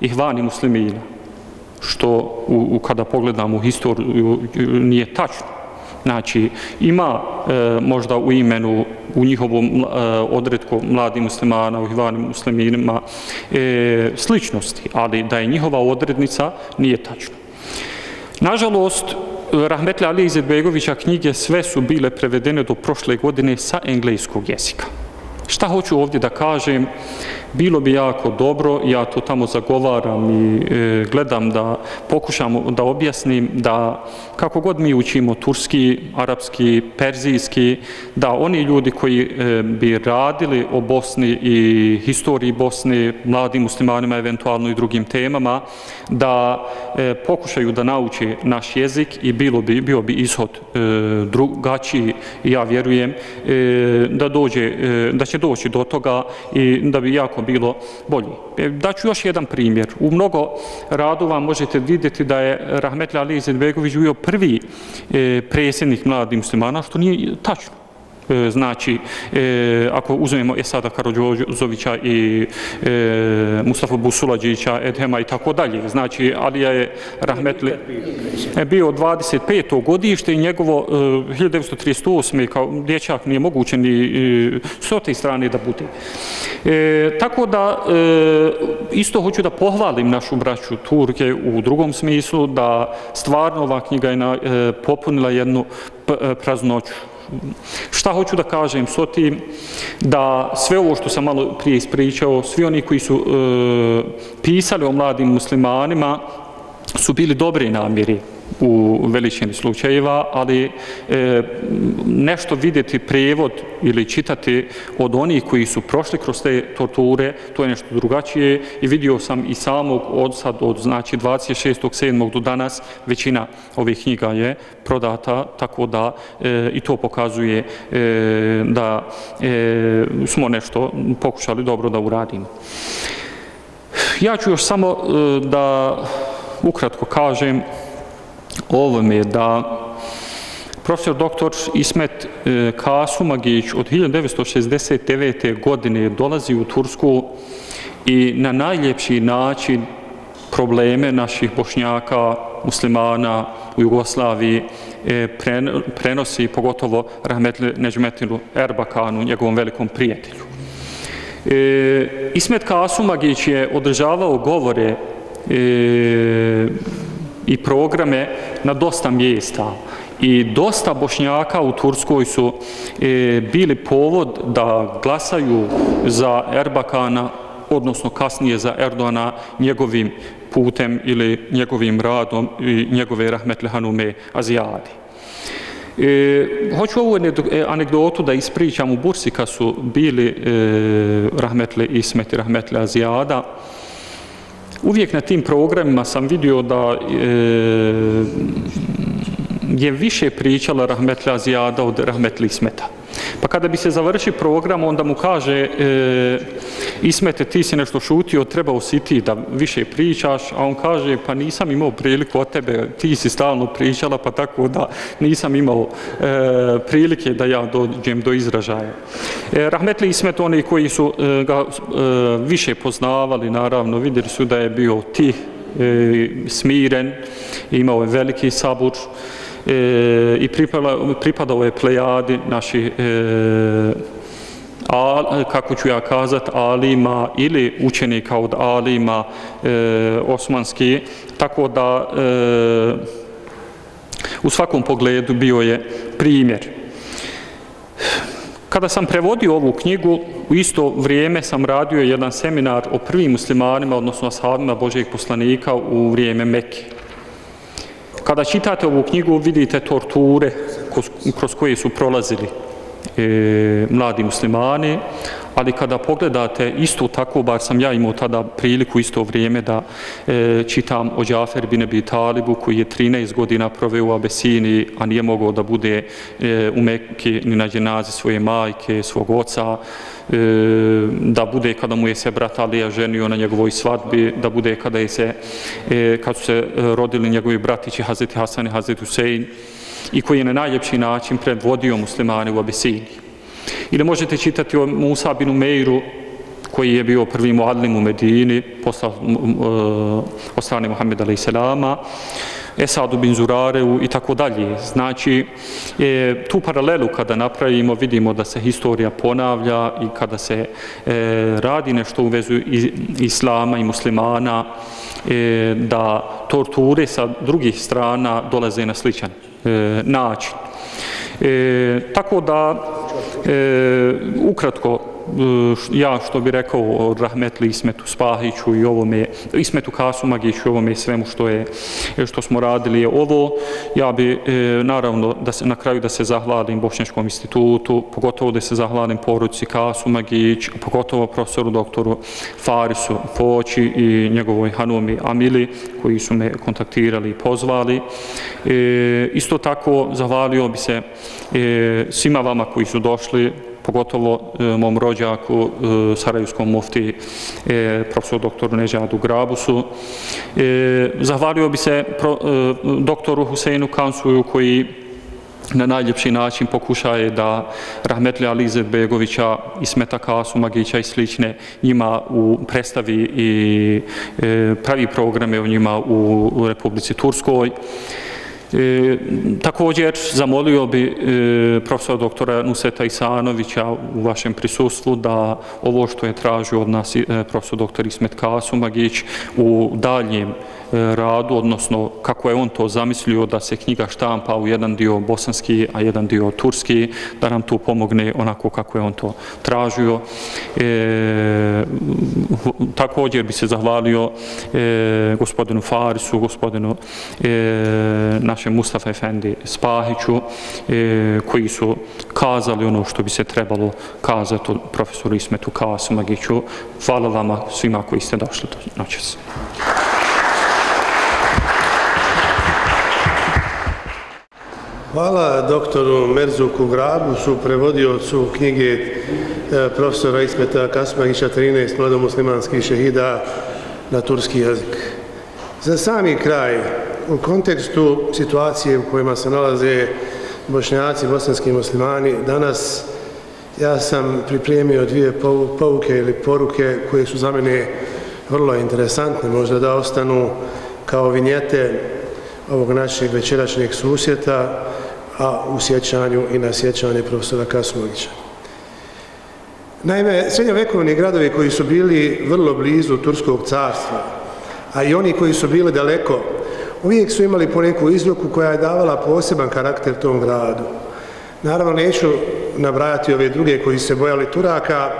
ihvani muslimina, što u, u, kada pogledamo u historiju nije tačno. Znači, ima e, možda u imenu, u njihovom e, odredku mladi muslimana, u ihvanim musliminima, e, sličnosti, ali da je njihova odrednica, nije tačno. Nažalost, Rahmetli Ali Izetbegovića knjige sve su bile prevedene do prošle godine sa engleskog jezika. Šta hoću ovdje da kažem? Bilo bi jako dobro, ja to tamo zagovaram i e, gledam da pokušam da objasnim da kako god mi učimo turski, arapski, perzijski, da oni ljudi koji e, bi radili o Bosni i historiji Bosne, mladim muslimanima, eventualno i drugim temama, da e, pokušaju da nauče naš jezik i bilo bi, bio bi ishod e, drugačiji, ja vjerujem, da, dođe, da će doći do toga i da bi jako bilo bolji. E, Daću još jedan primjer. U mnogo radova možete vidjeti da je Rahmetli Ali Izetbegović bio prvi e, predsjednik mladih muslimana, što nije tačno. E, znači, e, ako uzmemo Esada Karođozovića i e, Mustafa Busulađića, Edhema i tako dalje, znači, Alija je Rahmetli je bio 25. godište i njegovo e, 1938. kao dječak nije moguće ni e, s te strane da bude. E, tako da, e, isto hoću da pohvalim našu braću Turke u drugom smislu, da stvarno ova knjiga je na, e, popunila jednu e, praznoću Šta hoću da kažem s otim? Da sve ovo što sam malo prije ispričao, svi oni koji su e, pisali o mladim muslimanima su bili dobre namjeri u veličini slučajeva, ali e, nešto vidjeti prevod ili čitati od onih koji su prošli kroz te torture, to je nešto drugačije i vidio sam i samog od sad, od znači 26.7. do danas, većina ovih knjiga je prodata, tako da e, i to pokazuje e, da e, smo nešto pokušali dobro da uradimo. Ja ću još samo e, da ukratko kažem ovome da profesor doktor Ismet e, Kasumagić od 1969. godine dolazi u Tursku i na najljepši način probleme naših bošnjaka, muslimana u Jugoslaviji e, prenosi pogotovo Rahmetli Neđmetinu Erbakanu, njegovom velikom prijatelju. E, Ismet Kasumagić je održavao govore E, i programe na dosta mjesta. I dosta bošnjaka u Turskoj su e, bili povod da glasaju za Erbakana, odnosno kasnije za Erdoana njegovim putem ili njegovim radom i njegove rahmetle Hanume Azijadi. E, hoću ovu e, anegdotu da ispričam u Bursi kad su bili e, rahmetle Ismet i rahmetle Azijada. Uvijek na tim programima sam vidio da e, je više pričala Rahmetli Azijada od Rahmetli Ismeta. Pa kada bi se završi program, onda mu kaže e, Ismete, ti si nešto šutio, trebao si ti da više pričaš, a on kaže, pa nisam imao priliku od tebe, ti si stalno pričala, pa tako da nisam imao e, prilike da ja dođem do izražaja. E, Rahmetli Ismet, oni koji su e, ga e, više poznavali, naravno, vidjeli su da je bio ti e, smiren, imao je veliki sabur, e, i pripadao, pripadao je plejadi naših e, a, kako ću ja kazat, alima ili učenika od alima e, osmanski, tako da e, u svakom pogledu bio je primjer. Kada sam prevodio ovu knjigu, u isto vrijeme sam radio jedan seminar o prvim muslimanima, odnosno ashabima Božeg poslanika u vrijeme Mekke. Kada čitate ovu knjigu, vidite torture kroz koje su prolazili e, mladi muslimani, ali kada pogledate isto tako, bar sam ja imao tada priliku isto vrijeme da e, čitam o Džafer bin Abi Talibu koji je 13 godina proveo u Abesini, a nije mogao da bude e, u Mekke ni na dženazi svoje majke, svog oca, e, da bude kada mu je se brat Alija ženio na njegovoj svadbi, da bude kada je se, e, kad su se rodili njegovi bratići Hazreti Hasan i Hazreti Husein i koji je na najljepši način predvodio muslimane u Abesini. Ili možete čitati o Musa bin Umeiru, koji je bio prvi muadlim u Medini, posla uh, od strane Muhammeda a.s. Esadu bin Zurareu i tako dalje. Znači, e, tu paralelu kada napravimo, vidimo da se historija ponavlja i kada se e, radi nešto u vezu islama i muslimana, e, da torture sa drugih strana dolaze na sličan e, način. E, tako da, e, ukratko, E, ja što bi rekao o Rahmetli Ismetu Spahiću i ovome, Ismetu Kasumagiću i ovome svemu što, je, što smo radili je ovo. Ja bi e, naravno da se, na kraju da se zahvalim Bošnjačkom institutu, pogotovo da se zahvalim poruci Kasumagić, pogotovo profesoru doktoru Farisu Poći i njegovoj Hanumi Amili koji su me kontaktirali i pozvali. E, isto tako zahvalio bi se e, svima vama koji su došli, pogotovo e, mom rođaku, e, Sarajevskom mufti, e, profesor doktoru Neđadu Grabusu. E, zahvalio bi se pro, e, doktoru Huseinu Kansuju koji na najljepši način pokušaje da Rahmetli Alize Begovića i Smeta Kasu Magića i slične njima u predstavi i e, pravi programe o njima u, u Republici Turskoj. E, također zamolio bi e, profesora doktora Nuseta Isanovića u vašem prisustvu da ovo što je tražio od nas e, profesor doktor Ismet Kasumagić u daljem E, radu, odnosno kako je on to zamislio da se knjiga štampa u jedan dio bosanski, a jedan dio turski, da nam tu pomogne onako kako je on to tražio. E, također bi se zahvalio e, gospodinu Farisu, gospodinu e, našem Mustafa Efendi Spahiću, e, koji su kazali ono što bi se trebalo kazati profesoru Ismetu Kasumagiću. Hvala vama svima koji ste došli do noćas. Hvala doktoru Merzuku Grabu, su prevodiocu knjige e, profesora Ismeta Kasmagića 13 mladomuslimanskih šehida na turski jezik. Za sami kraj, u kontekstu situacije u kojima se nalaze bošnjaci, bosanski muslimani, danas ja sam pripremio dvije pouke ili poruke koje su za mene vrlo interesantne, možda da ostanu kao vinjete ovog našeg večerašnjeg susjeta, a u sjećanju i na sjećanje profesora Kasmovića. Naime, srednjovekovni gradovi koji su bili vrlo blizu Turskog carstva, a i oni koji su bili daleko, uvijek su imali poneku izluku koja je davala poseban karakter tom gradu. Naravno, neću nabrajati ove druge koji se bojali Turaka,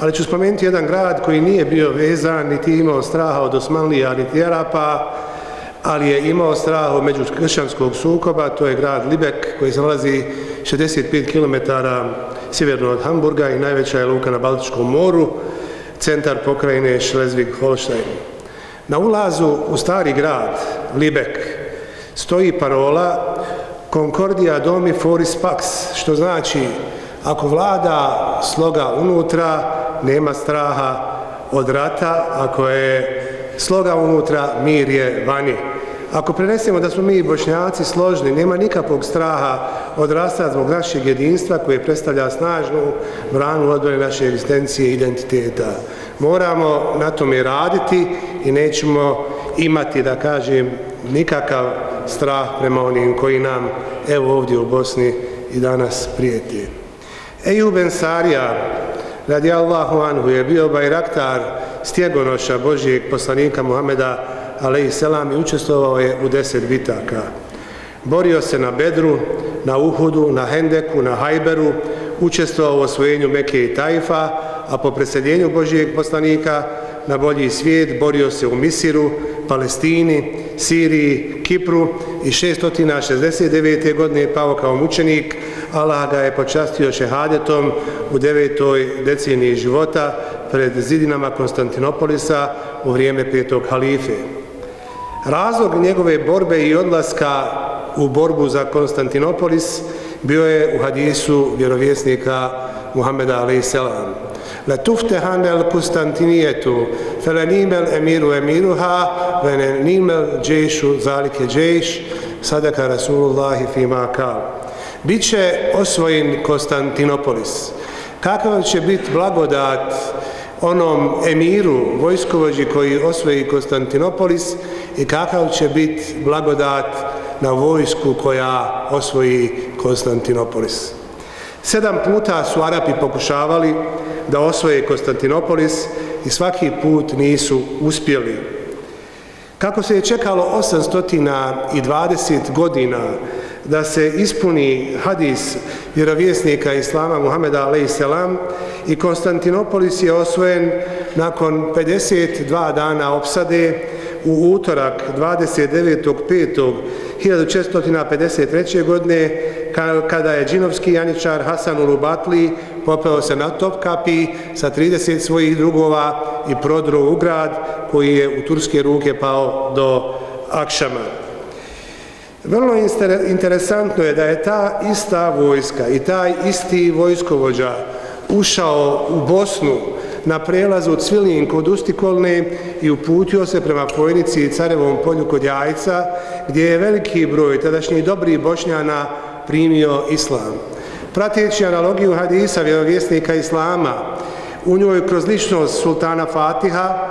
ali ću spomenuti jedan grad koji nije bio vezan, niti imao straha od Osmanlija, niti Arapa, ali je imao strah od međukršćanskog sukoba, to je grad Libek koji se nalazi 65 km sjeverno od Hamburga i najveća je luka na Baltičkom moru, centar pokrajine Schleswig-Holstein. Na ulazu u stari grad Libek stoji parola Concordia domi foris pax, što znači ako vlada sloga unutra, nema straha od rata, ako je sloga unutra, mir je vani. Ako prenesemo da smo mi bošnjaci složni, nema nikakvog straha od rasta zbog našeg jedinstva koje predstavlja snažnu branu odbrane naše egzistencije i identiteta. Moramo na tome raditi i nećemo imati, da kažem, nikakav strah prema onim koji nam, evo ovdje u Bosni, i danas prijeti. Ejub Ensarija, radi Allahu Anhu, je bio bajraktar stjegonoša Božijeg poslanika Muhameda alaihi selam, i učestvovao je u deset bitaka. Borio se na Bedru, na Uhudu, na Hendeku, na Hajberu, učestvovao u osvojenju Mekije i Tajfa, a po preseljenju Božijeg poslanika na bolji svijet borio se u Misiru, Palestini, Siriji, Kipru i 669. godine pao kao mučenik. Allah ga je počastio šehadetom u devetoj deceniji života pred zidinama Konstantinopolisa u vrijeme petog halife. Razlog njegove borbe i odlaska u borbu za Konstantinopolis bio je u hadisu vjerovjesnika Muhammeda a.s. La tuftehan el Konstantinijetu, fele nimel emiru emiruha, vene nimel džešu zalike džeš, sadaka Rasulullahi fima kal. Biće osvojen Konstantinopolis. Kakav će biti blagodat onom emiru, vojskovođi koji osvoji Konstantinopolis i kakav će biti blagodat na vojsku koja osvoji Konstantinopolis. Sedam puta su Arapi pokušavali da osvoje Konstantinopolis i svaki put nisu uspjeli. Kako se je čekalo 820 godina da se ispuni hadis vjerovjesnika Islama Muhameda a.s. i Konstantinopolis je osvojen nakon 52 dana opsade u utorak 29.5.1453. godine kada je džinovski janičar Hasan Ulubatli popeo se na Topkapi sa 30 svojih drugova i prodro u grad koji je u turske ruke pao do Akšama. Vrlo interesantno je da je ta ista vojska i taj isti vojskovođa ušao u Bosnu na prelazu Cvilin kod Ustikolne i uputio se prema Pojnici i Carevom polju kod Jajca, gdje je veliki broj tadašnjih dobrih bošnjana primio islam. Prateći analogiju hadisa vjerovjesnika islama, u njoj kroz ličnost sultana Fatiha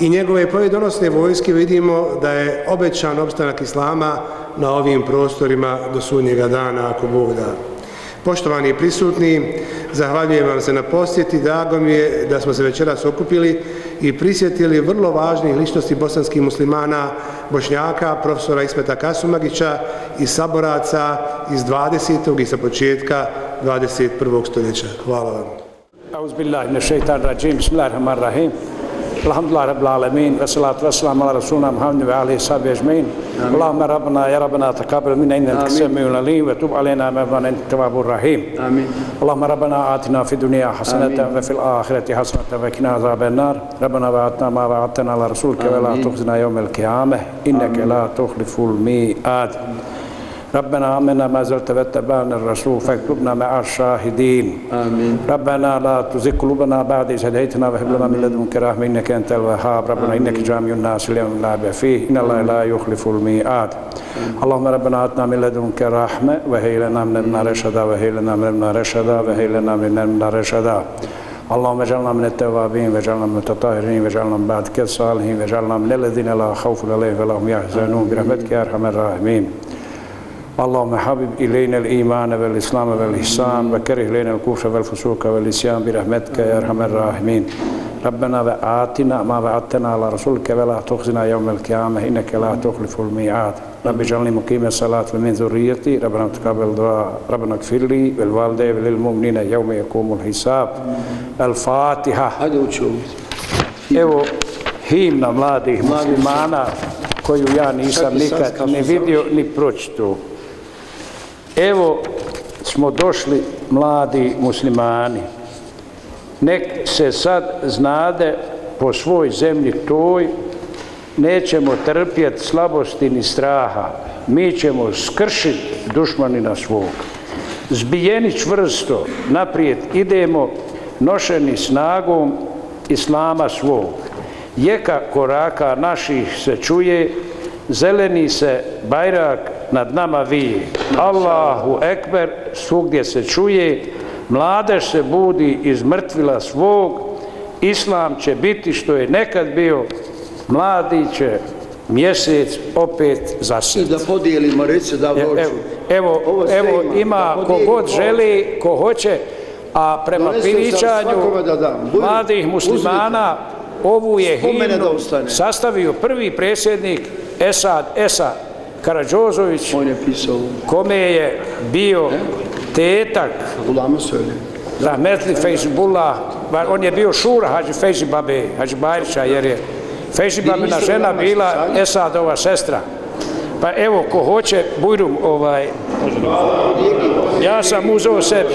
i njegove pojedonosne vojske vidimo da je obećan opstanak islama na ovim prostorima do sudnjega dana, ako Bog da. Poštovani prisutni, zahvaljujem vam se na posjeti, drago mi je da smo se večeras okupili i prisjetili vrlo važnih ličnosti bosanskih muslimana, bošnjaka, profesora Ismeta Kasumagića i saboraca iz 20. i sa početka 21. stoljeća. Hvala vam. Auzubillahi nešeitan rađim, bismillahirrahmanirrahim. الحمد لله رب العالمين والصلاة والسلام على رسولنا محمد وعلى صحبه أجمعين اللهم ربنا يا ربنا تقبل منا إنك أنت السميع العليم وتب علينا مولانا أنت التواب الرحيم آمين اللهم ربنا آتنا في الدنيا حسنة وفي الآخرة حسنة وقنا عذاب النار ربنا وعدنا ما وعدتنا على رسولك ولا تخزنا يوم القيامة إنك لا تخلف الميعاد ربنا آمنا ما زلت واتبعنا الرسول فاكتبنا مع الشاهدين. آمين. ربنا لا تزغ قلوبنا بعد إذ هديتنا وهب لنا من لدنك رحمة إنك أنت الوهاب. ربنا إنك جامع الناس اليوم لا فيه. إن الله لا يخلف الميعاد. اللهم ربنا آتنا من لدنك رحمة وهي لنا من ابن رشدا وهي لنا من ابن رشدا وهي لنا من ابن رشدا. اللهم اجعلنا من التوابين واجعلنا من التطهرين واجعلنا من بعدك الصالحين واجعلنا من الذين لا خوف عليهم ولا هم يحزنون. برحمتك يا أرحم الراحمين. اللهم حبب إلينا الإيمان والإسلام والإحسان وكره إلينا الكفر والفسوق والإسيان برحمتك يا أرحم الراحمين ربنا وآتنا ما وعدتنا على رسولك ولا تخزنا يوم القيامة إنك لا تخلف الميعاد رب اجعلني مقيم الصلاة ومن ذريتي ربنا تقبل دعاء ربنا اغفر لي والوالدين وللمؤمنين يوم يقوم الحساب الفاتحة Evo himna mladih muslimana koju ja nisam nikad ne vidio ni pročito. Evo smo došli mladi muslimani. Nek se sad znade po svoj zemlji toj, nećemo trpjeti slabosti ni straha. Mi ćemo skršiti dušmanina svog. Zbijeni čvrsto, naprijed idemo, nošeni snagom islama svog. Jeka koraka naših se čuje, zeleni se bajrak nad nama vije. Allahu ekber, svugdje se čuje, mladež se budi iz mrtvila svog, islam će biti što je nekad bio, mladi će mjesec opet zasjeti. Da podijelimo, reći da voću. Evo, evo, evo ima kogod želi, ko hoće, a prema pričanju mladih muslimana, ovu je himnu sastavio prvi predsjednik Esad Esa Karadžozović, on je pisao, kome je bio tetak Ulama Söyle. Rahmetli Fejzibullah, on je bio šura Hađi Fejzi Babe, Hađi Bajrića, jer je Fejzi Babina žena bila Esadova sestra. Pa evo, ko hoće, bujrum, ovaj, ja sam uzeo sebi.